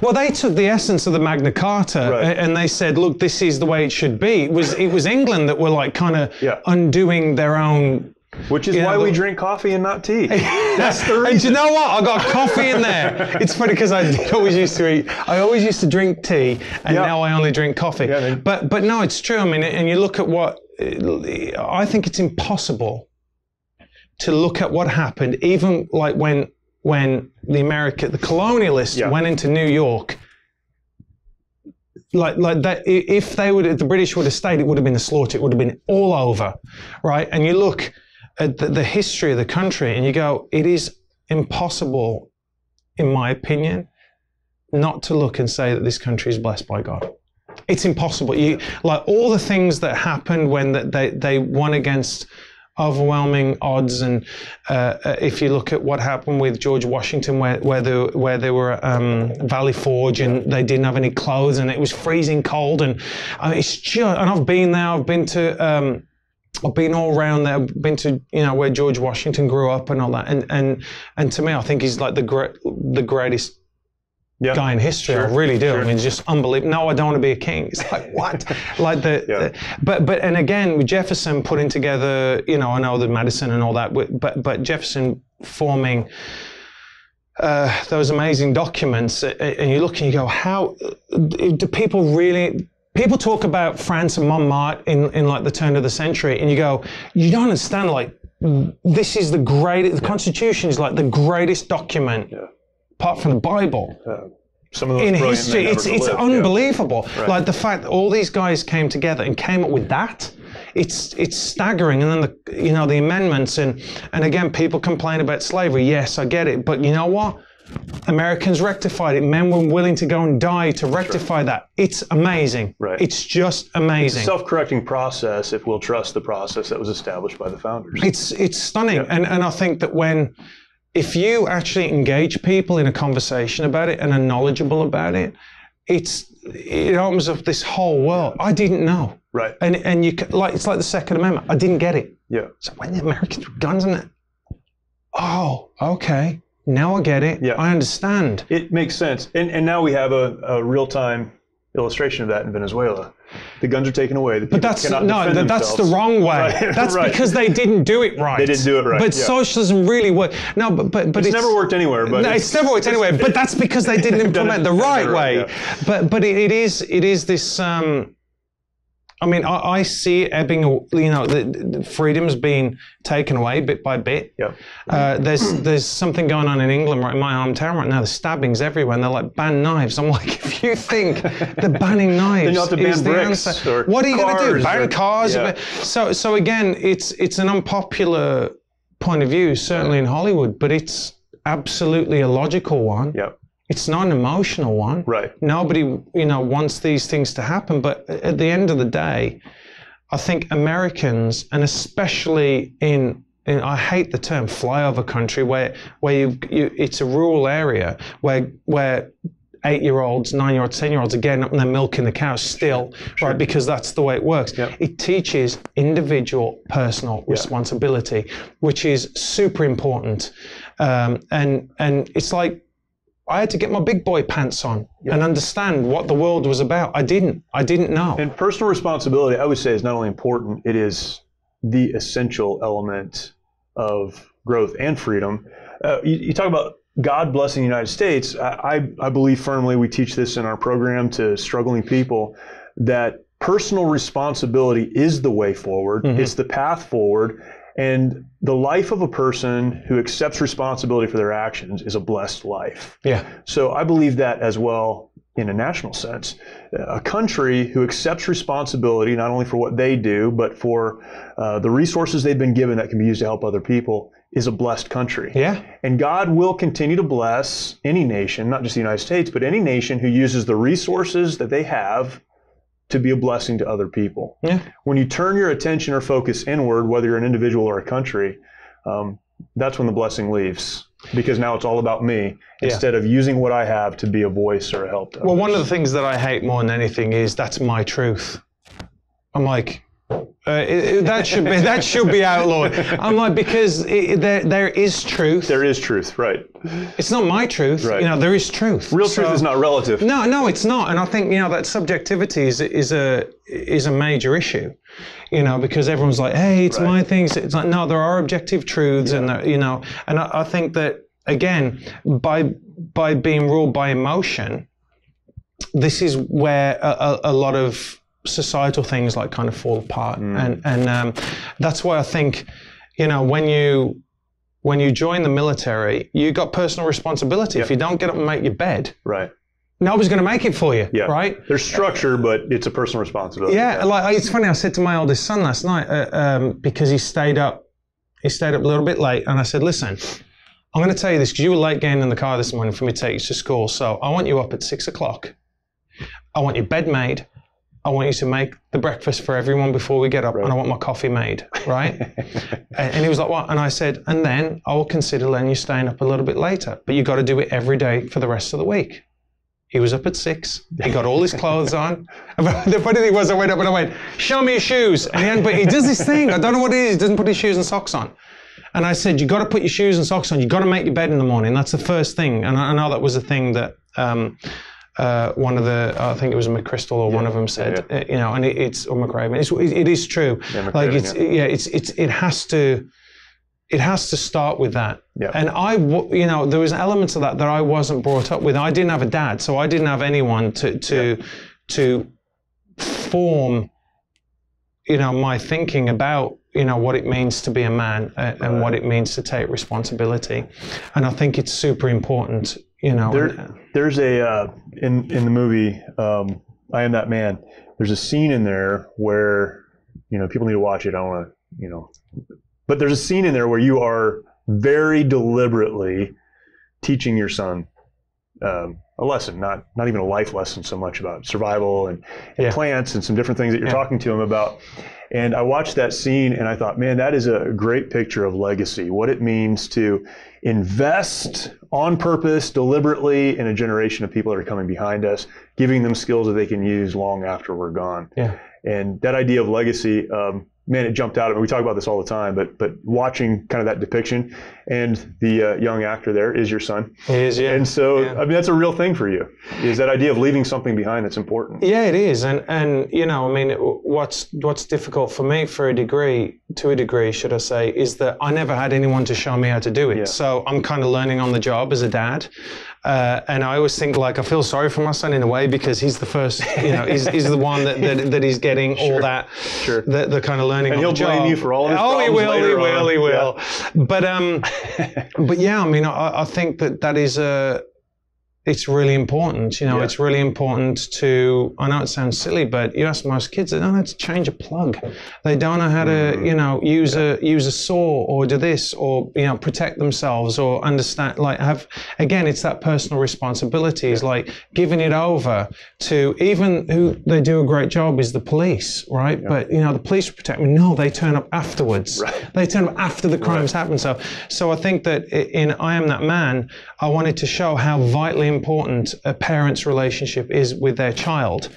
Well, they took the essence of the Magna Carta Right. and they said, "Look, this is the way it should be." It was it was England that were like kind of Yeah. undoing their own. Which is Yeah, why the- we drink coffee and not tea. That's the reason. And you know what? I got coffee in there. It's funny because I always used to eat. I always used to drink tea, and Yeah. now I only drink coffee. Yeah, but but no, it's true. I mean, and you look at what I think it's impossible to look at what happened, even like when when the America, the colonialists Yeah. went into New York. Like, like that, if they would, if the British would have stayed, it would have been a slaughter. It would have been all over, right? And you look at the, the history of the country, and you go, it is impossible, in my opinion, not to look and say that this country is blessed by God. It's impossible. You like all the things that happened when that they they won against overwhelming odds, and uh, uh, if you look at what happened with George Washington, where where they where were um, Valley Forge and they didn't have any clothes and it was freezing cold, and I mean, it's just and I've been there. I've been to. Um, I've been all around there. I've been to you know where George Washington grew up and all that, and and and to me, I think he's like the great the greatest yeah. guy in history. I really do. sure. I mean, it's just unbelievable. No, I don't want to be a king. It's like what? like the, Yeah. the- but but and again with Jefferson putting together, you know, I know the Madison and all that, but but, Jefferson forming uh, those amazing documents, and you look and you go, how do people really? People talk about France and Montmartre in, in like the turn of the century, and you go, you don't understand. Like this is the greatest. The Constitution is like the greatest document, apart from the Bible Some of those in history. It's it's lived, yeah. unbelievable. Like the fact that all these guys came together and came up with that. It's it's staggering. And then the you know the amendments and and again people complain about slavery. Yes, I get it, but you know what? Americans rectified it. Men were willing to go and die to rectify that. It's amazing. Right. It's just amazing. It's Self-correcting process if we'll trust the process that was established by the founders. It's it's stunning, and and I think that when if you actually engage people in a conversation about it and are knowledgeable about it, it's it opens up this whole world. I didn't know, Right. and and you like it's like the Second Amendment. I didn't get it. Yeah. So when the Americans were guns and that, oh, okay, now I get it. Yeah. I understand. It makes sense. And, and now we have a, a real-time illustration of that in Venezuela. The guns are taken away. The But that's no, that, that's the wrong way. Right, That's right. because they didn't do it right. They didn't do it right, But yeah. socialism really worked. No, but but but It's never worked anywhere, but No, it's, never worked anywhere. But that's because they didn't Done it- implement the right right, way. yeah. But but it, it is it is this. Um, I mean, I, I see it ebbing. You know, the, the freedom's being taken away bit by bit. Yeah. Uh, there's there's something going on in England right in my hometown right now. There's stabbings everywhere, and they're like ban knives. I'm like, if you think the banning knives Then you have to is the answer, what are you going to do? Ban or- cars? yeah. So so again, it's it's an unpopular point of view, certainly in Hollywood, but it's absolutely a logical one. Yeah. It's not an emotional one. Right. Nobody, you know, wants these things to happen. But at the end of the day, I think Americans, and especially in, in I hate the term flyover country, where where you, you it's a rural area where where eight year olds, nine year olds, ten year olds are getting up and they're milking the cows still, right? Because that's the way it works. It teaches individual personal responsibility, which is super important. Um, and and it's like I had to get my big boy pants on and understand what the world was about. I didn't. I didn't know. And personal responsibility, I would say, is not only important, it is the essential element of growth and freedom. Uh, you, you talk about God blessing the United States. I, I, I believe firmly, we teach this in our program to struggling people, that personal responsibility is the way forward, it's the path forward. And the life of a person who accepts responsibility for their actions is a blessed life. yeah. So I believe that as well in a national sense. A country who accepts responsibility not only for what they do, but for uh, the resources they've been given that can be used to help other people is a blessed country. Yeah. And God will continue to bless any nation, not just the United States, but any nation who uses the resources that they have to be a blessing to other people. Yeah. When you turn your attention or focus inward, whether you're an individual or a country, um, that's when the blessing leaves. Because now it's all about me instead of using what I have to be a voice or a help to Well, others. one of the things that I hate more than anything is that's my truth. I'm like, uh, it- it- that should be that should be outlawed. I'm like because it, there there is truth. There is truth, right? It's not my truth. Right. You know, there is truth. Real truth is not relative. No, no, it's not. And I think you know that subjectivity is is a is a major issue. You know, because everyone's like, "Hey, it's my things." It's like, no, there are objective truths, and there, you know, and I, I think that again, by by being ruled by emotion, this is where a, a, a lot of societal things like kind of fall apart, and and um, that's why I think, you know, when you when you join the military, you got personal responsibility. If you don't get up and make your bed, Right. nobody's going to make it for you, Yeah. right? There's structure, but it's a personal responsibility. Yeah, like it's funny. I said to my oldest son last night uh, um, because he stayed up, he stayed up a little bit late, and I said, "Listen, I'm going to tell you this because you were late getting in the car this morning for me to take you to school. So I want you up at six o'clock. I want your bed made. I want you to make the breakfast for everyone before we get up, and I want my coffee made, right? and, he was like, "What?" And I said, "And then I will consider letting you staying up a little bit later, but you've got to do it every day for the rest of the week." He was up at six. He got all his clothes on. The funny thing was, I went up and I went, "Show me your shoes." And he, hadn't he does this thing. I don't know what it is. He doesn't put his shoes and socks on. And I said, "You got to put your shoes and socks on. You got to make your bed in the morning. That's the first thing." And I I know that was a thing that um, uh, one of the, I think it was McChrystal or one of them said, uh, you know, and it, it's or McRaven. It's, it is true. like it's yeah, it's it's it has to it has to start with that. Yeah. And I, you know, there was elements of that that I wasn't brought up with. I didn't have a dad, so I didn't have anyone to to to form, you know, my thinking about you know what it means to be a man uh, and what it means to take responsibility. And I think it's super important. You know, There, there's a uh, in in the movie um, I Am That Man. There's a scene in there where you know people need to watch it. I don't want to you know, but there's a scene in there where you are very deliberately teaching your son um, a lesson, not not even a life lesson so much about survival and, and Yeah. plants and some different things that you're Yeah. talking to him about. And I watched that scene and I thought, man, that is a great picture of legacy. What it means to invest on purpose, deliberately, in a generation of people that are coming behind us, giving them skills that they can use long after we're gone. Yeah. And that idea of legacy, um, man, it jumped out at me. We talk about this all the time, but but watching kind of that depiction, and the uh, young actor there is your son, it is. Yeah. and so Yeah. I mean that's a real thing for you. Is that idea of leaving something behind that's important? Yeah, it is, and and you know, I mean, what's what's difficult for me, for a degree, to a degree, should I say, is that I never had anyone to show me how to do it. Yeah. So I'm kind of learning on the job as a dad, uh, and I always think like I feel sorry for my son in a way because he's the first, you know, he's, he's the one that, that, that he's getting all that, Sure. the, the kind of learning. And he'll blame job. you for all his Oh, he will, he will, on. he will. But um, but yeah, I mean, I, I think that that is a it's really important. You know, Yeah. it's really important to. I know it sounds silly, but you ask most kids, they don't know how to change a plug. They don't know how to, Mm-hmm. you know, use a use a saw or do this or you know protect themselves or understand. Like have again, it's that personal responsibility. Is like giving it over to even who they do a great job is the police, right? But you know, the police protect me. No, they turn up afterwards. Right. They turn up after the crimes happen. So, so I think that in I Am That Man, I wanted to show how vitally important a parent's relationship is with their child.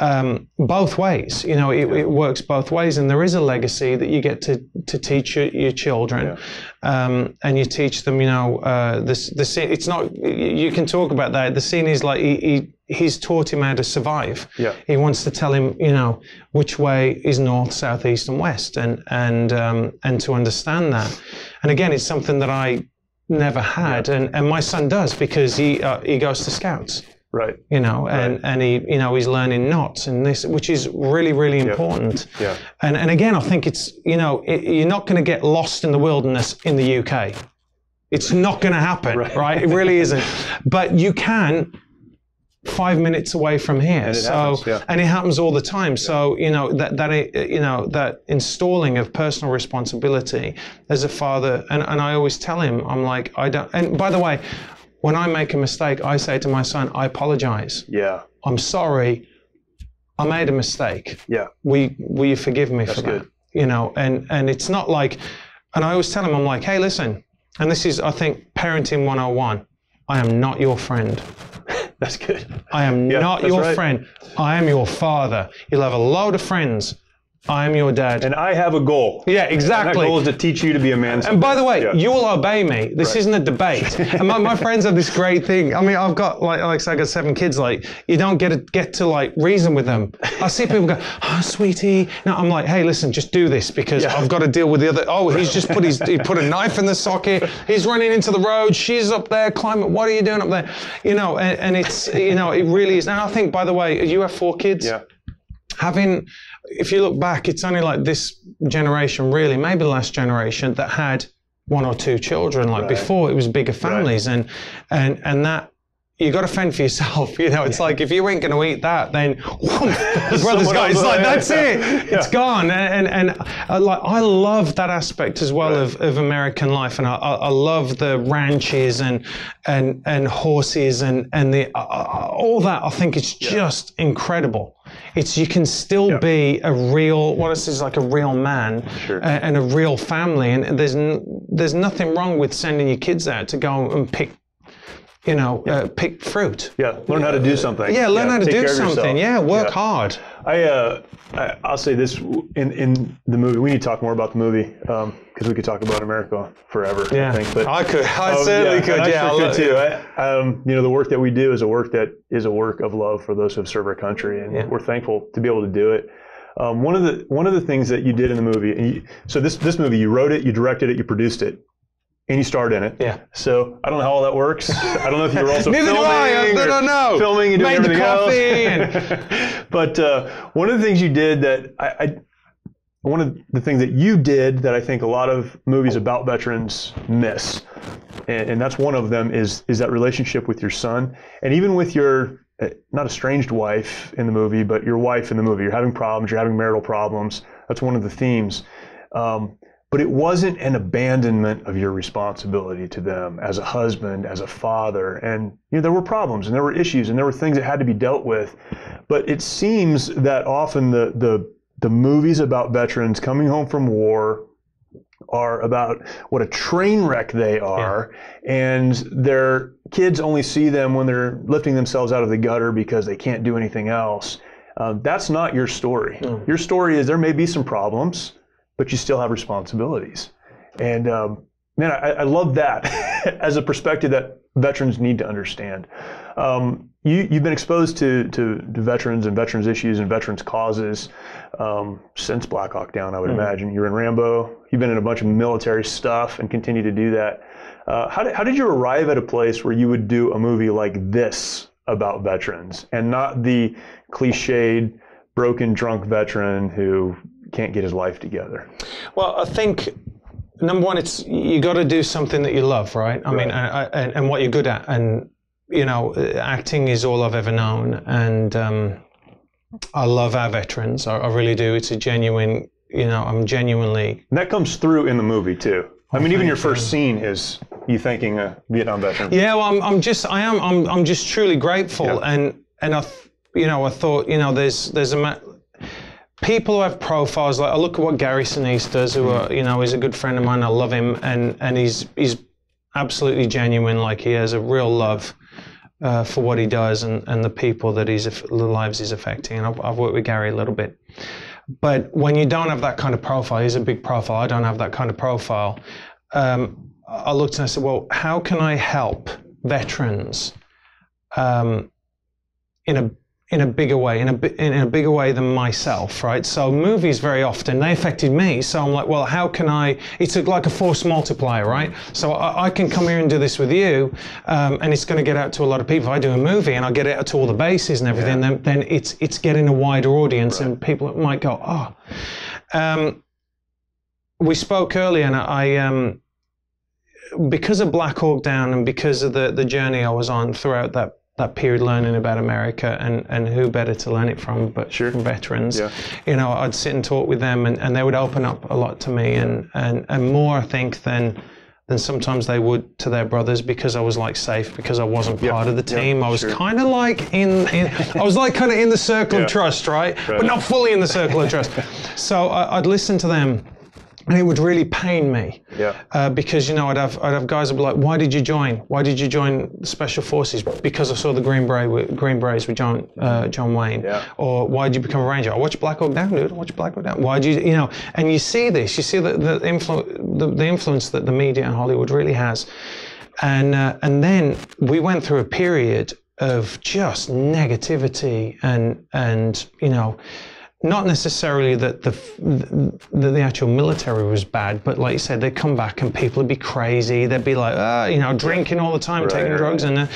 Um, both ways, you know, it, it works both ways, and there is a legacy that you get to to teach your, your children, um, and you teach them, you know, uh, this the scene. It's not you you can talk about that. The scene is like he, he he's taught him how to survive. Yeah. He wants to tell him, you know, which way is north, south, east, and west, and and um, and to understand that. And again, it's something that I never had, and, and my son does because he uh, he goes to scouts, Right. you know, and and he you know he's learning knots and this, which is really really important. Yeah. And and again, I think it's you know it, you're not going to get lost in the wilderness in the UK. It's not going to happen, Right. right. It really isn't. But you can five minutes away from here. it so happens, yeah. and it happens all the time. So you know that that uh, you know that installing of personal responsibility as a father, and and I always tell him, I'm like I don't. And by the way, when I make a mistake, I say to my son, I apologize. Yeah. I'm sorry. I made a mistake Yeah. will you, will you forgive me for that? good. You know, and and it's not like, and I always tell him, I'm like, hey, listen, and this is, I think, parenting 101. I am not your friend. That's good. I am Yeah, not your right. friend. I am your father. You'll have a load of friends. I am your dad. And I have a goal. yeah, And that exactly. goal is to teach you to be a man. And by the way, Yeah. you will obey me. This isn't a debate. and my, my friends have this great thing. I mean, I've got like, like I got seven kids. Like, you don't get to get to like reason with them. I see people go, "Oh, sweetie." No, I'm like, "Hey, listen, just do this because Yeah. I've got to deal with the other." Oh, he's just put his he put a knife in the socket. He's running into the road. She's up there climbing. What are you doing up there? You know, and, and it's you know, it really is. And I think, by the way, you have four kids yeah. having if you look back it's only like this generation really maybe the last generation that had one or two children like Right. before it was bigger families. And and and that you got to fend for yourself you know? It's like if you ain't going to eat that then the brother's got it's like yeah, that's it. It's gone. And and, and uh, like i love that aspect as well of, of american life. And I, I love the ranches and and and horses and and the uh, uh, all that i think it's just incredible it's you can still be a real what is this like a real man Sure. a- and a real family and there's n- there's nothing wrong with sending your kids out to go and pick you know uh, pick fruit Yeah. Learn how to do something. yeah learn how to do care of yourself. something yeah work Yeah. hard I, uh, I I'll say this in in the movie. We need to talk more about the movie because we could talk about America forever. yeah I think. But i could i um, certainly yeah, could and I yeah sure I could too. I, um, you know, the work that we do is a work that is a work of love for those who have served our country, and Yeah. we're thankful to be able to do it. Um, one of the one of the things that you did in the movie, and you, so this this movie, you wrote it, you directed it, you produced it, and you starred in it. Yeah. So I don't know how all that works. I don't know if you were also Neither filming, I. Or don't know. filming and doing Made the everything coffee else. but uh, one of the things you did that I, I one of the things that you did that I think a lot of movies about veterans miss, and, and that's one of them is is that relationship with your son, and even with your uh, not estranged wife in the movie, but your wife in the movie. You're having problems. You're having marital problems. That's one of the themes. Um, but it wasn't an abandonment of your responsibility to them as a husband, as a father. And you know there were problems and there were issues and there were things that had to be dealt with. But it seems that often the the the movies about veterans coming home from war are about what a train wreck they are, and their kids only see them when they're lifting themselves out of the gutter because they can't do anything else. Um, that's not your story. Your story is there may be some problems, but you still have responsibilities. And um, man, I, I love that as a perspective that veterans need to understand. Um, you, you've been exposed to, to, to veterans and veterans issues and veterans causes um, since Black Hawk Down, I would imagine. You're in Rambo, you've been in a bunch of military stuff and continue to do that. Uh, how, did, how did you arrive at a place where you would do a movie like this about veterans and not the cliched, broken, drunk veteran who can't get his life together? Well, I think number one, it's you got to do something that you love, right? I mean, Right. and, and, what you're good at, and you know, acting is all I've ever known, and um, I love our veterans. I, I really do. It's a genuine, you know, I'm genuinely And that comes through in the movie too. I mean, even your first scene is you thanking a Vietnam veteran. Yeah, well, I'm, I'm just, I am, I'm, I'm just truly grateful, Yeah. and and I, you know, I thought, you know, there's, there's a people who have profiles like I look at what Gary Sinise does, who, are, you know, is a good friend of mine. I love him, and and he's he's absolutely genuine. Like he has a real love. Uh, for what he does and, and the people that he's the lives he's affecting, and I've, I've worked with Gary a little bit. But when you don't have that kind of profile, he's a big profile. I don't have that kind of profile. Um, I looked and I said, well, how can I help veterans um, in a in a bigger way, in a in a bigger way than myself, right? So movies very often they affected me. So I'm like, well, how can I? It's a, like a force multiplier, right? So I, I can come here and do this with you, um, and it's going to get out to a lot of people. If I do a movie and I get it out to all the bases and everything, then then it's it's getting a wider audience, and people might go, oh. Um, we spoke earlier, and I um, because of Black Hawk Down and because of the, the journey I was on throughout that, that period learning about America and, and who better to learn it from but Sure. from veterans. Yeah. You know, I'd sit and talk with them and, and they would open up a lot to me and, and, and more I think than than sometimes they would to their brothers because I was like safe because I wasn't part of the Yeah. team. I was Sure. kind of like in, in I was like kind of in the circle of trust, right? But not fully in the circle of trust. So I, I'd listen to them and it would really pain me Yeah. uh, because you know I'd have I'd have guys who'd be like, "Why did you join? Why did you join the Special Forces?" Because I saw the Green Beret with, Green Berets with John uh, John Wayne. Yeah. Or why did you become a Ranger? I watched Black Hawk Down, dude. I watched Black Hawk Down. Why did you you know? And you see this, you see the the, influ- the, the influence that the media and Hollywood really has, and uh, and then we went through a period of just negativity and and you know not necessarily that the, the the actual military was bad, but like you said, they'd come back and people would be crazy. They'd be like, ah, you know, drinking all the time, taking right, drugs, and uh,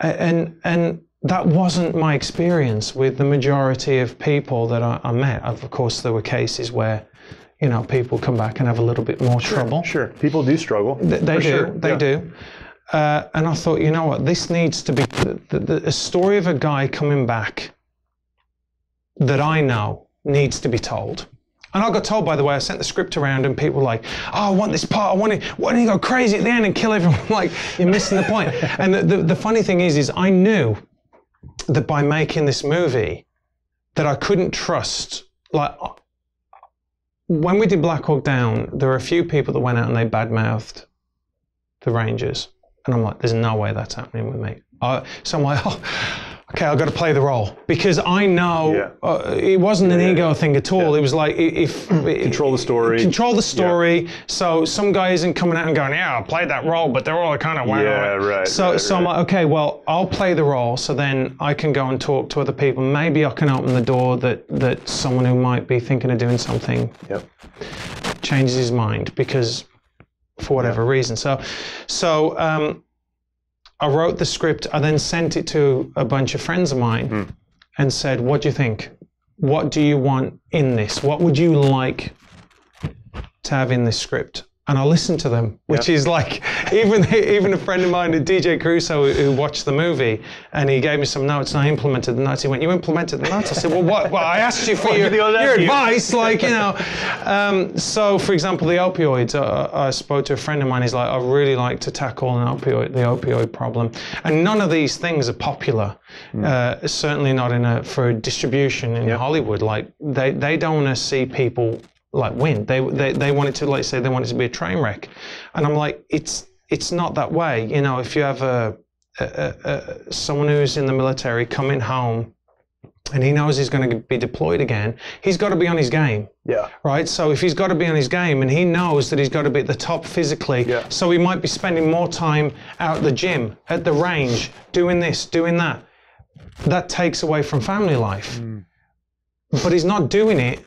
and and that wasn't my experience with the majority of people that I, I met. Of course, there were cases where, you know, people come back and have a little bit more trouble. Sure. People do struggle. Th- They do. sure. They Yeah. do. Uh, and I thought, you know what? This needs to be the, the, the, a story of a guy coming back that I know needs to be told. And I got told, by the way, I sent the script around and people were like, oh, I want this part. I want it. Why don't you go crazy at the end and kill everyone? Like, you're missing the point. And the, the, the funny thing is, is I knew that by making this movie, that I couldn't trust, like, uh, when we did Black Hawk Down, there were a few people that went out and they badmouthed the Rangers. And I'm like, there's no way that's happening with me. I, so I'm like, oh, okay, I've got to play the role because I know Yeah. uh, it wasn't an Yeah, ego thing at all. It was like if Control the story. control the story. So some guy isn't coming out and going, yeah, I played that role, but they're all kind of Yeah, right, So right, so I'm like, okay, well, I'll play the role, so then I can go and talk to other people. Maybe I can open the door that that someone who might be thinking of doing something Yep. changes his mind because for whatever reason. So, so um, I wrote the script. I then sent it to a bunch of friends of mine hmm. and said, "What do you think? What do you want in this? What would you like to have in this script?" And I listened to them, which is like even even a friend of mine, DJ Crusoe, who watched the movie, and he gave me some notes, and I implemented the notes. He went, "You implemented the notes?" I said, "Well, what? Well, I asked you for your, your you?" advice, like you know." Um, so, for example, the opioids. Uh, I spoke to a friend of mine. He's like, "I really like to tackle an opioid, the opioid problem," and none of these things are popular. Uh, certainly not in a for distribution in Hollywood. Like they they don't want to see people like win. They, they they want it to like say they want it to be a train wreck, and I'm like it's it's not that way. You know, if you have a, a, a, a someone who's in the military coming home. And he knows he's going to be deployed again. He's got to be on his game Yeah. right? So if he's got to be on his game and he knows that he's got to be at the top physically, Yeah. so he might be spending more time out at the gym, at the range, doing this, doing that. That takes away from family life. Mm. But he's not doing it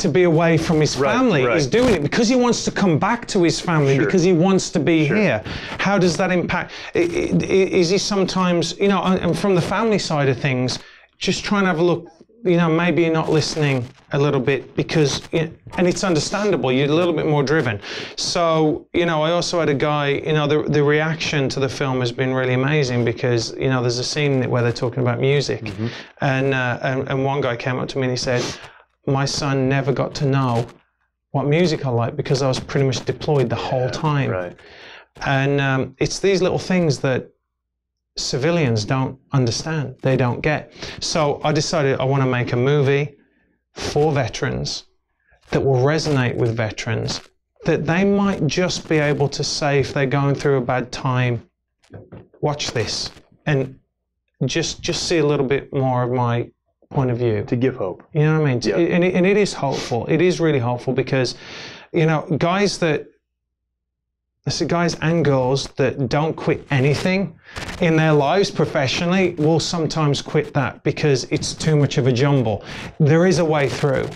to be away from his family. right. He's doing it because he wants to come back to his family Sure. because he wants to be here. How does that impact? Is he sometimes, you know, and from the family side of things, just trying to have a look, you know, maybe you're not listening a little bit because, you know, and it's understandable, you're a little bit more driven. So, you know, I also had a guy, you know, the, the reaction to the film has been really amazing because, you know, there's a scene where they're talking about music. And, uh, and, and one guy came up to me and he said, my son never got to know what music I like because I was pretty much deployed the whole time. Right. And um, it's these little things that civilians don't understand, they don't get. So I decided I want to make a movie for veterans that will resonate with veterans, that they might just be able to say if they're going through a bad time, watch this and just just see a little bit more of my point of view. To give hope. You know what I mean? Yeah. And, it, and it is hopeful. It is really hopeful because, you know, guys that, I see guys and girls that don't quit anything in their lives professionally will sometimes quit that because it's too much of a jumble. There is a way through,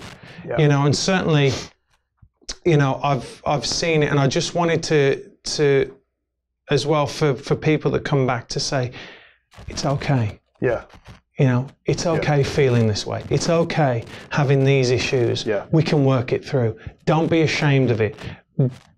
Yeah. you know, and certainly, you know, I've I've seen it, and I just wanted to to, as well for for people that come back to say, it's okay. Yeah. You know, it's okay feeling this way. It's okay having these issues. Yeah. We can work it through. Don't be ashamed of it.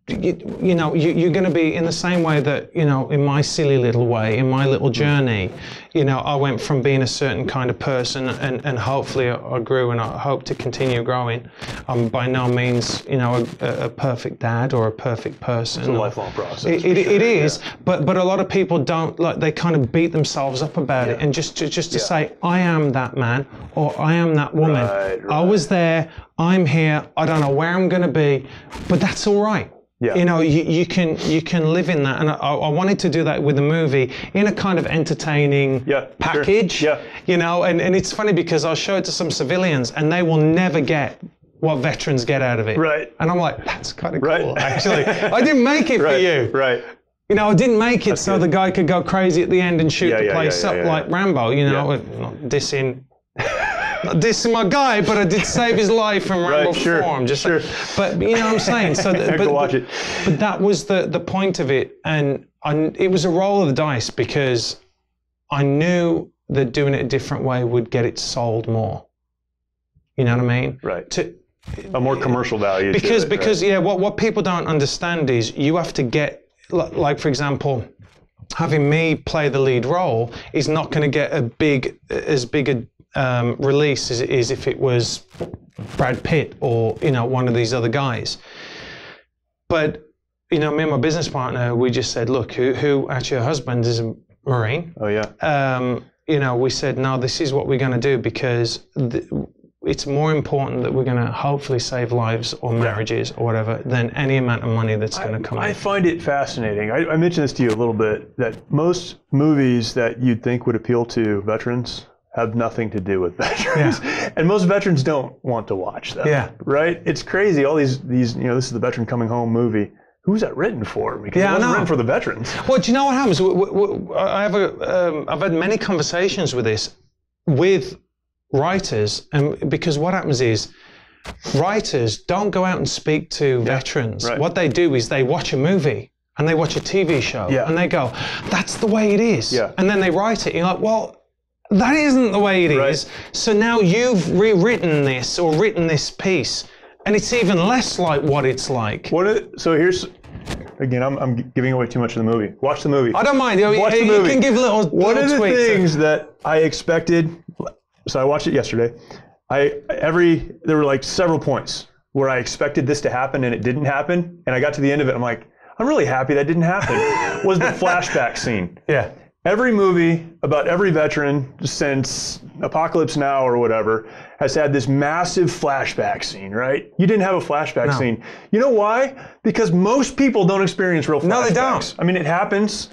You, you know, you, you're going to be in the same way that, you know, in my silly little way, in my little mm. journey, you know, I went from being a certain kind of person and, and hopefully I, grew and I hope to continue growing. I'm by no means, you know, a, a perfect dad or a perfect person. It's a lifelong process. it, it, sure, it is, yeah. but but a lot of people don't like. They kind of beat themselves up about it, and just to, just to Yeah. say, I am that man or I am that woman. Right, I was there. I'm here. I don't know where I'm going to be, but that's all right. Yeah. You know, you, you can you can live in that, and I, I wanted to do that with the movie in a kind of entertaining Yeah, sure. package. Yeah. You know, and, and it's funny because I'll show it to some civilians, and they will never get what veterans get out of it. Right. And I'm like, that's kind of Right. cool, actually. I didn't make it for you. Right. You know, I didn't make it so good. the guy could go crazy at the end and shoot Yeah, the yeah, place yeah, up like Rambo. You know, not dissing, not is my guy, but I did save his life in Rambo sure, form. Just, sure. but you know what I'm saying. So, th- Go but, watch but, it. but that was the the point of it, and I, it was a roll of the dice because I knew that doing it a different way would get it sold more. You know what I mean? Right. To, A more commercial value. because it, because right. yeah what what people don't understand is you have to get like for example having me play the lead role is not going to get a big as big a um, release as it is if it was Brad Pitt or you know one of these other guys but you know me and my business partner we just said look who, who actually her husband is a marine Oh yeah. um, you know, we said, no, this is what we're going to do because th- it's more important that we're going to hopefully save lives or marriages or whatever than any amount of money that's going to come I in. find it fascinating. I, I mentioned this to you a little bit that most movies that you'd think would appeal to veterans have nothing to do with veterans, and most veterans don't want to watch them. Yeah. right. It's crazy. All these these you know this is the veteran coming home movie. Who's that written for? Because Yeah, it wasn't written for the veterans. Well, do you know what happens? I have a, um, I've had many conversations with this with writers, and because what happens is writers don't go out and speak to veterans. right. What they do is they watch a movie and they watch a TV show Yeah. and they go, "That's the way it is," Yeah. and then they write it. You're like, "Well." That isn't the way it is. Right. So now you've rewritten this or written this piece, and it's even less like what it's like. What? Is, so here's again. I'm, I'm giving away too much of the movie. Watch the movie. I don't mind. You, Watch the you can give little, One little of the things that I expected, so I watched it yesterday. I every there were like several points where I expected this to happen and it didn't happen, and I got to the end of it. I'm like, I'm really happy that didn't happen. was the flashback scene? Yeah. Every movie about every veteran since Apocalypse Now or whatever has had this massive flashback scene, right? You didn't have a flashback No. scene. You know why? Because most people don't experience real flashbacks. No, they don't. I mean, it happens,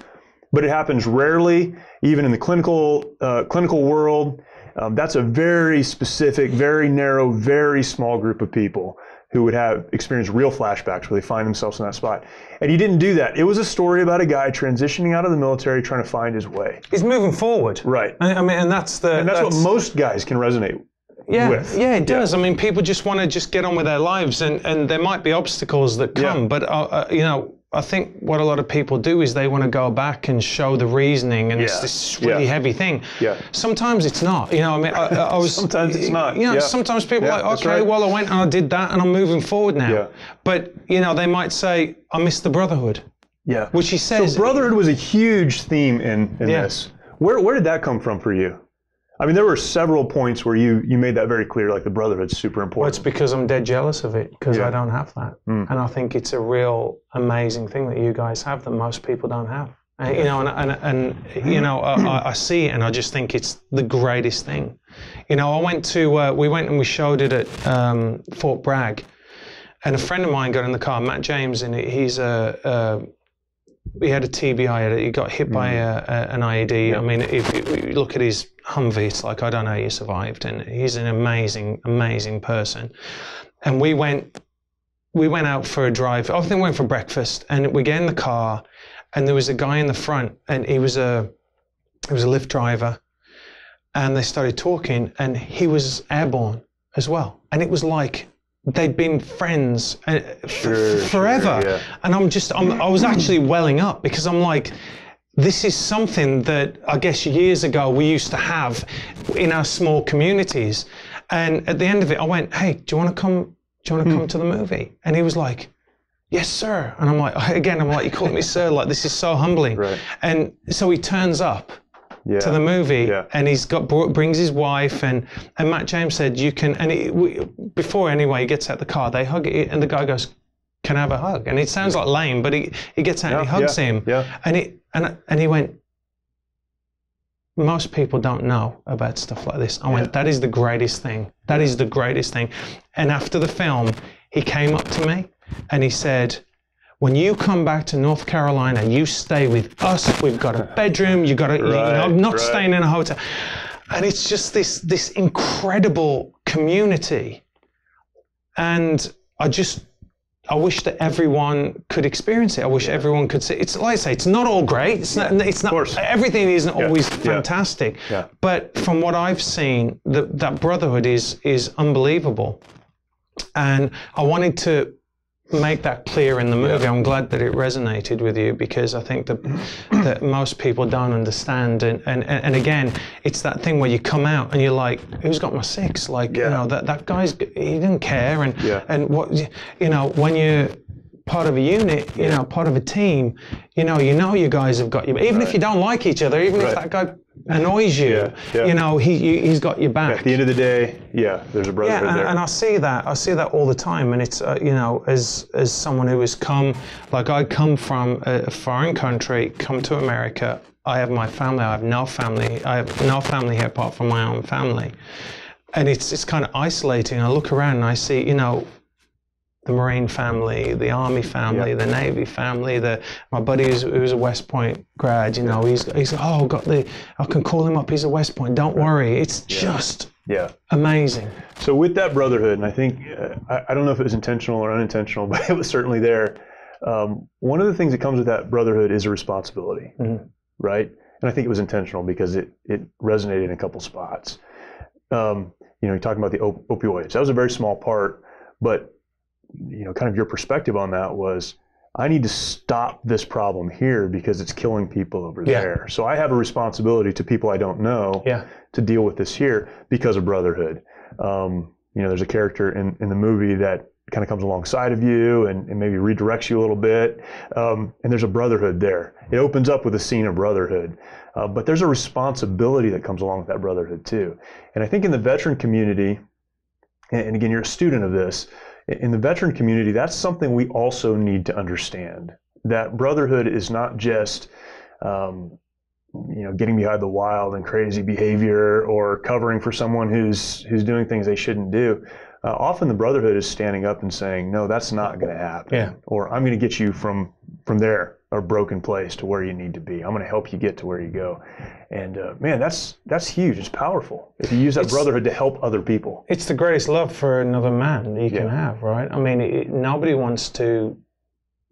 but it happens rarely, even in the clinical uh, clinical world. Um, that's a very specific, very narrow, very small group of people who would have experienced real flashbacks where they find themselves in that spot. And he didn't do that. It was a story about a guy transitioning out of the military, trying to find his way. He's moving forward. Right. I I mean, and that's the. And that's, what most guys can resonate. yeah, with. Yeah, it does. I mean, people just want to just get on with their lives, and, and there might be obstacles that come, Yeah. but uh, uh, you know, I think what a lot of people do is they want to go back and show the reasoning, and it's this really Yeah. heavy thing. Yeah. Sometimes it's not. You know, I mean, I, I was. Sometimes it's not. You know, Yeah. sometimes people Yeah, are like, okay, right. well, I went and I did that, and I'm moving forward now. Yeah. But you know, they might say, I miss the brotherhood, Yeah. which he says. So brotherhood was a huge theme in, in Yeah. this. Where where did that come from for you? I mean, there were several points where you you made that very clear, like the brotherhood's super Well, important. it's because I'm dead jealous of it because Yeah. I don't have that, and I think it's a real amazing thing that you guys have that most people don't have. And, you know, and, and, and you know, I, I- I see it, and I just think it's the greatest thing. You know, I went to uh, we went and we showed it at um, Fort Bragg, and a friend of mine got in the car, Matt James, and he's a. he had a TBI. He got hit by hmm. a, a, an IED. I mean, if you look at his Humvee, it's like I don't know how you survived. And he's an amazing, amazing person. And we went, we went out for a drive. I think we went for breakfast, and we get in the car, and there was a guy in the front, and he was a, he was a Lyft driver, and they started talking, and he was airborne as well, and it was like they'd been friends uh, Sure, forever. sure, yeah. And I'm just, I'm, I was actually welling up because I'm like, this is something that I guess years ago we used to have in our small communities. And at the end of it, I went, hey, do you want to come? Do you want to Hmm. come to the movie? And he was like, yes, sir. And I'm like, again, I'm like, you called me sir. Like, this is so humbling. Right. And so he turns up yeah. to the movie, Yeah. and he's got brings his wife, and and Matt James said you can, and he, we, before anyway he gets out the car, they hug it, and the guy goes, "Can I have a hug?" And it sounds like lame, but he he gets out and he hugs yeah, him, yeah. and he and and he went. Most people don't know about stuff like this. I went, that is the greatest thing. That is the greatest thing. And after the film, he came up to me and he said, when you come back to North Carolina, you stay with us. We've got a bedroom. You got to, you know, Right, I'm not right. staying in a hotel. And it's just this this incredible community. And I just I wish that everyone could experience it. I wish everyone could see. It's like I say, it's not all great. It's not. It's not. Everything isn't always yeah. fantastic. Yeah. But from what I've seen, the, that brotherhood is is unbelievable. And I wanted to make that clear in the movie. I'm glad that it resonated with you because I think that that most people don't understand. And, and, and again, it's that thing where you come out and you're like, who's got my six? Like, you know, that, that guy's, he didn't care. And, Yeah. and what, you know, when you're part of a unit, you know, part of a team, you know, you know you guys have got you. Even if you don't like each other, even if that guy annoys you, Yeah, yeah. you know, he, he's got your back. At the end of the day, yeah, there's a Yeah, brotherhood and, there. and I see that. I see that all the time, and it's uh, you know, as as someone who has come, like I come from a, a foreign country, come to America. I have my family. I have no family. I have no family here apart from my own family. and it's it's kind of isolating. I look around and I see, you know, the Marine family, the Army family, Yeah. the Navy family. The my buddy who's, who's a West Point grad, you know, he's he's oh got the I can call him up. He's a West Point. Don't worry, it's just Yeah. amazing. So with that brotherhood, and I think uh, I, I don't know if it was intentional or unintentional, but it was certainly there. Um, one of the things that comes with that brotherhood is a responsibility, Mhm. right? And I think it was intentional because it it resonated in a couple spots. Um, you know, you're talking about the op- opioids. That was a very small part, but you know, kind of your perspective on that was. I need to stop this problem here because it's killing people over Yeah. there. So I have a responsibility to people I don't know Yeah. to deal with this here because of brotherhood. Um, you know, there's a character in, in the movie that kind of comes alongside of you and, and maybe redirects you a little bit. Um, and there's a brotherhood there. It opens up with a scene of brotherhood. Uh, but there's a responsibility that comes along with that brotherhood too. And I think in the veteran community, and, and again, you're a student of this, in the veteran community, that's something we also need to understand. That brotherhood is not just um, you know, getting behind the wild and crazy behavior or covering for someone who's who's doing things they shouldn't do. Uh, often the brotherhood is standing up and saying, "No, that's not going to happen," Yeah. or "I'm going to get you from from there, a broken place, to where you need to be. I'm going to help you get to where you go." And uh, man, that's that's huge. It's powerful if you use that It's- brotherhood to help other people. It's the greatest love for another man that you can have, right? I mean, it, nobody wants to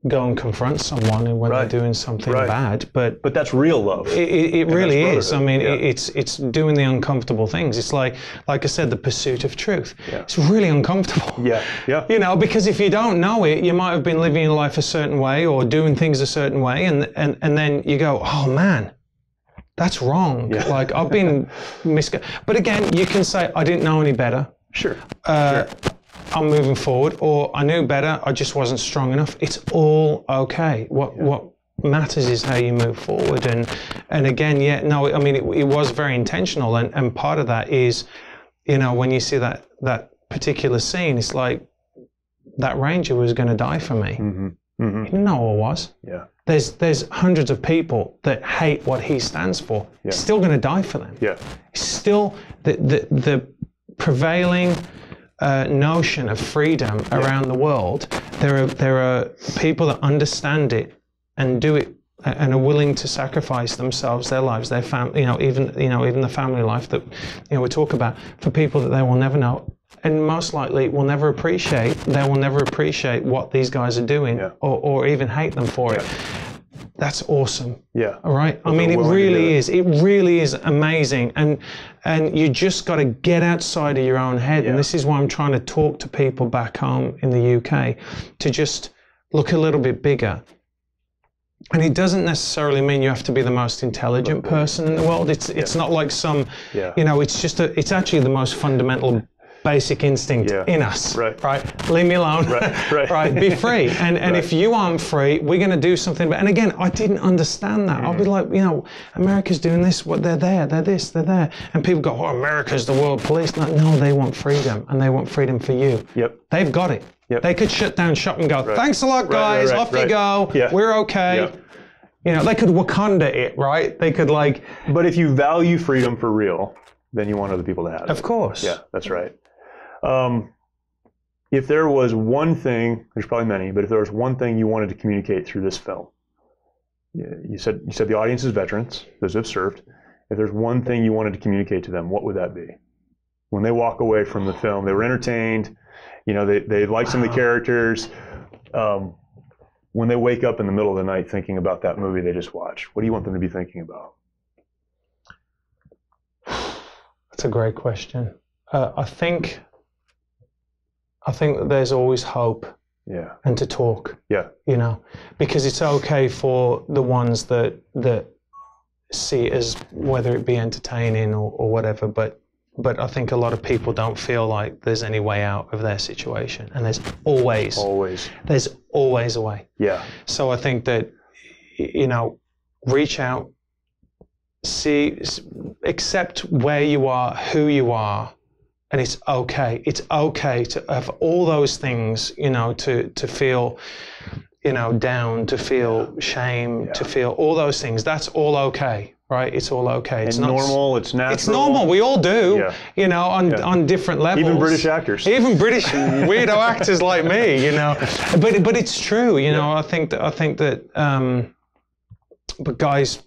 go and confront someone when Right. they're doing something Right. bad, but But that's real love. It, it, it really is. I mean, it, it's it's doing the uncomfortable things. It's like, like I said, the pursuit of truth. Yeah. It's really uncomfortable. yeah, yeah, You know, because if you don't know it, you might have been living your life a certain way or doing things a certain way, and and and then you go, oh man, that's wrong. Yeah. Like I've been misgu But again, you can say I didn't know any better. sure. Uh, I'm moving forward, or I knew better. I just wasn't strong enough. It's all okay. What what matters is how you move forward. And and again, yeah, no, I mean it, it was very intentional, and and part of that is, you know, when you see that that particular scene, it's like that ranger was going to die for me. hmm hmm He didn't know I was. Yeah, There's there's hundreds of people that hate what he stands for. He's still going to die for them yeah, still the the, the prevailing uh, notion of freedom around the world. There are there are people that understand it and do it and are willing to sacrifice themselves, their lives, their family, you know, even you know even the family life that you know we talk about for people that they will never know. And most likely will never appreciate. They will never appreciate what these guys are doing, Yeah. or, or even hate them for it. That's awesome. yeah. All right. I mean, it willing to do really is. It really is amazing, and and you just got to get outside of your own head. Yeah. And this is why I'm trying to talk to people back home in the UK to just look a little bit bigger. And it doesn't necessarily mean you have to be the most intelligent person in the world. It's it's not like some, Yeah. you know, it's just a, it's actually the most fundamental basic instinct Yeah. in us. Right. Right. Leave me alone. Right, right. Be free. And and Right. if you aren't free, we're going to do something. But and again, I didn't understand that. Mm-hmm. I'll be like, you know, America's doing this. What they're there. They're this. They're there. And people go, oh, America's the world police. No, no, they want freedom, and they want freedom for you. Yep. They've got it. Yep. They could shut down shop and go, thanks a lot, Right, right, guys. right, Off you go. Yeah. We're okay. Yeah. You know, they could Wakanda it, right? They could like, But if you value freedom for real, then you want other people to have it. of course. Yeah, that's right. Um, if there was one thing, there's probably many, but if there was one thing you wanted to communicate through this film, you said you said the audience is veterans, those who have served. If there's one thing you wanted to communicate to them, what would that be? When they walk away from the film, they were entertained. You know, they they like some of the characters. Um, when they wake up in the middle of the night thinking about that movie they just watched, what do you want them to be thinking about? That's a great question. Uh, I think, I think that there's always hope Yeah, and to talk. yeah, you know, because it's okay for the ones that that see it as whether it be entertaining or, or whatever, but but I think a lot of people don't feel like there's any way out of their situation, and there's always always. there's always a way. Yeah, So I think that you know, reach out, see, accept where you are, who you are, and it's okay. It's okay to have all those things, you know, to to feel, you know, down, to feel shame, to feel all those things. That's all okay, right? It's all okay. It's It's normal. It's natural. It's normal. We all do, Yeah. you know, on on different levels. Even British actors. Even British weirdo actors like me, you know. But but it's true, you know. I think that I think that. Um, but guys,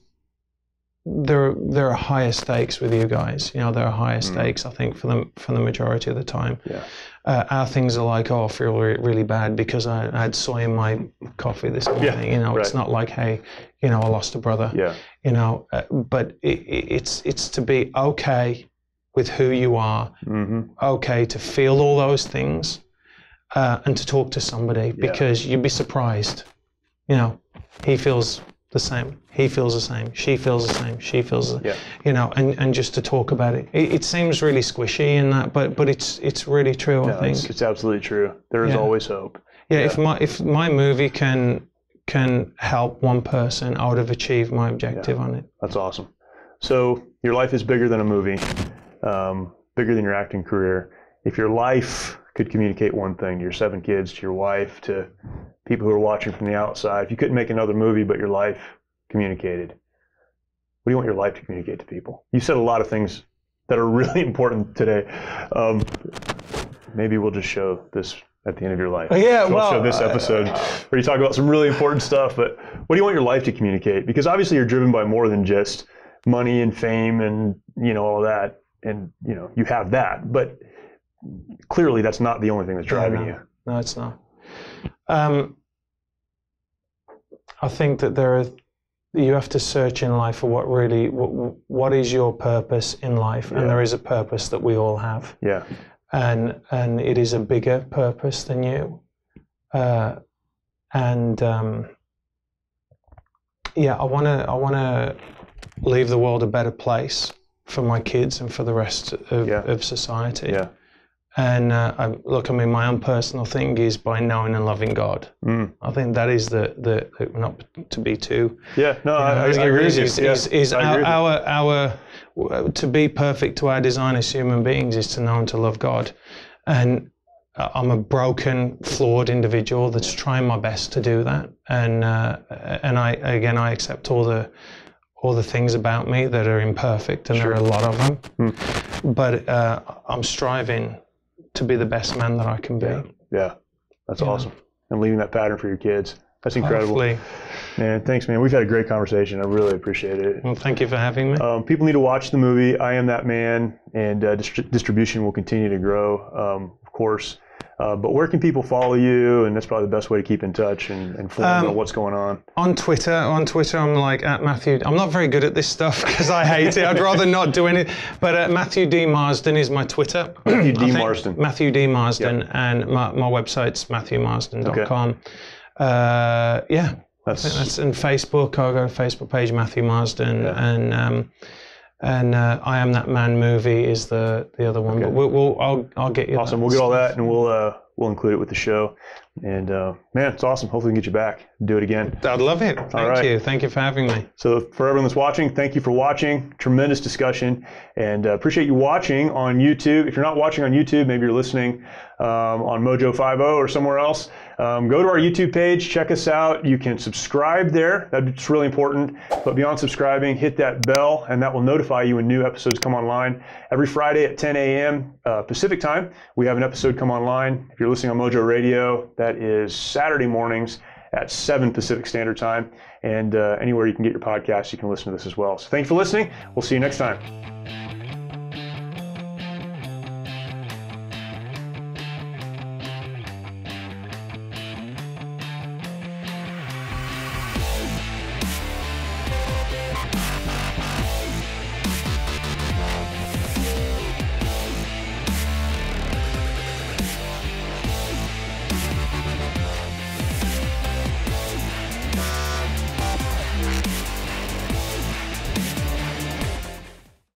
there there are higher stakes with you guys. You know, there are higher stakes. I think for the for the majority of the time. Yeah. Uh, our things are like, oh, I feel re- really bad because I, I had soy in my coffee this morning. you know, it's not like, hey, you know, I lost a brother Yeah. you know uh, but it, it- it's it's to be okay with who you are hmm okay to feel all those things uh, and to talk to somebody because you'd be surprised you know he feels the same he feels the same she feels the same she feels the, Yeah. you know and, and just to talk about it. it it seems really squishy in that but but it's it's really true i think it's, it's absolutely true. There is Yeah. always hope. yeah, if my if my movie can can help one person i would have achieved my objective on it That's awesome. So your life is bigger than a movie, um, bigger than your acting career. If your life could communicate one thing to your seven kids, to your wife, to people who are watching from the outside, if you couldn't make another movie but your life communicated, what do you want your life to communicate to people? You said a lot of things that are really important today. Um, maybe we'll just show this at the end of your life. Yeah, we'll well, show this uh, episode where you talk about some really important stuff. But what do you want your life to communicate? Because obviously you're driven by more than just money and fame and you know all that, and you know you have that. But clearly that's not the only thing that's driving no. you. No, it's not. Um, I think that there are. You have to search in life for what really, what, what is your purpose in life, Yeah. and there is a purpose that we all have, Yeah, and and it is a bigger purpose than you, uh, and um, yeah, I want to I want to leave the world a better place for my kids and for the rest of, Yeah. of society. yeah, And uh, I, look, I mean, my own personal thing is by knowing and loving God. Mm. I think that is the the, not to be too. yeah. No, I, I, I think it agree with is, you. is, Yeah, is, I our, you. our our to be perfect to our design as human beings is to know and to love God, and uh, I'm a broken, flawed individual that's trying my best to do that, and uh, and I again I accept all the all the things about me that are imperfect, and there are a lot of them, Hmm. but uh, I'm striving to be the best man that I can be. Yeah, that's Yeah. awesome. And leaving that pattern for your kids. That's incredible. Hopefully. Man, thanks, man. We've had a great conversation. I really appreciate it. Well, thank you for having me. Um, people need to watch the movie I Am That Man, and uh, distri- distribution will continue to grow, um, of course. Uh, but where can people follow you? And that's probably the best way to keep in touch and informed Um, on what's going on. on Twitter, on Twitter, I'm like at Matthew. I'm not very good at this stuff because I hate it. I'd rather not do any. But uh, Matthew D Marsden is my Twitter. Matthew D. I. Marsden. Matthew D Marsden, and my, my website's matthewmarsden.com. Uh, yeah, I That's, that's in Facebook. I'll go Facebook page Matthew Marsden, Yeah. and um, and uh, I am that man movie is the the other one. Okay. But we'll, we'll I'll I'll get you. awesome. We'll get all that, and we'll uh, we'll include it with the show. And uh, man, it's awesome. Hopefully, we can get you back. Do it again. I'd love it. Thank right. you. Thank you for having me. So for everyone that's watching, thank you for watching. Tremendous discussion, and uh, appreciate you watching on YouTube. If you're not watching on YouTube, maybe you're listening um, on Mojo 50 or somewhere else. Um, go to our YouTube page, check us out. You can subscribe there. That's really important. But beyond subscribing, hit that bell, and that will notify you when new episodes come online. Every Friday at 10 a.m. Uh, Pacific time, we have an episode come online. If you're listening on Mojo Radio, that is Saturday mornings at 7 Pacific Standard Time. And uh, anywhere you can get your podcast, you can listen to this as well. So thank you for listening. We'll see you next time.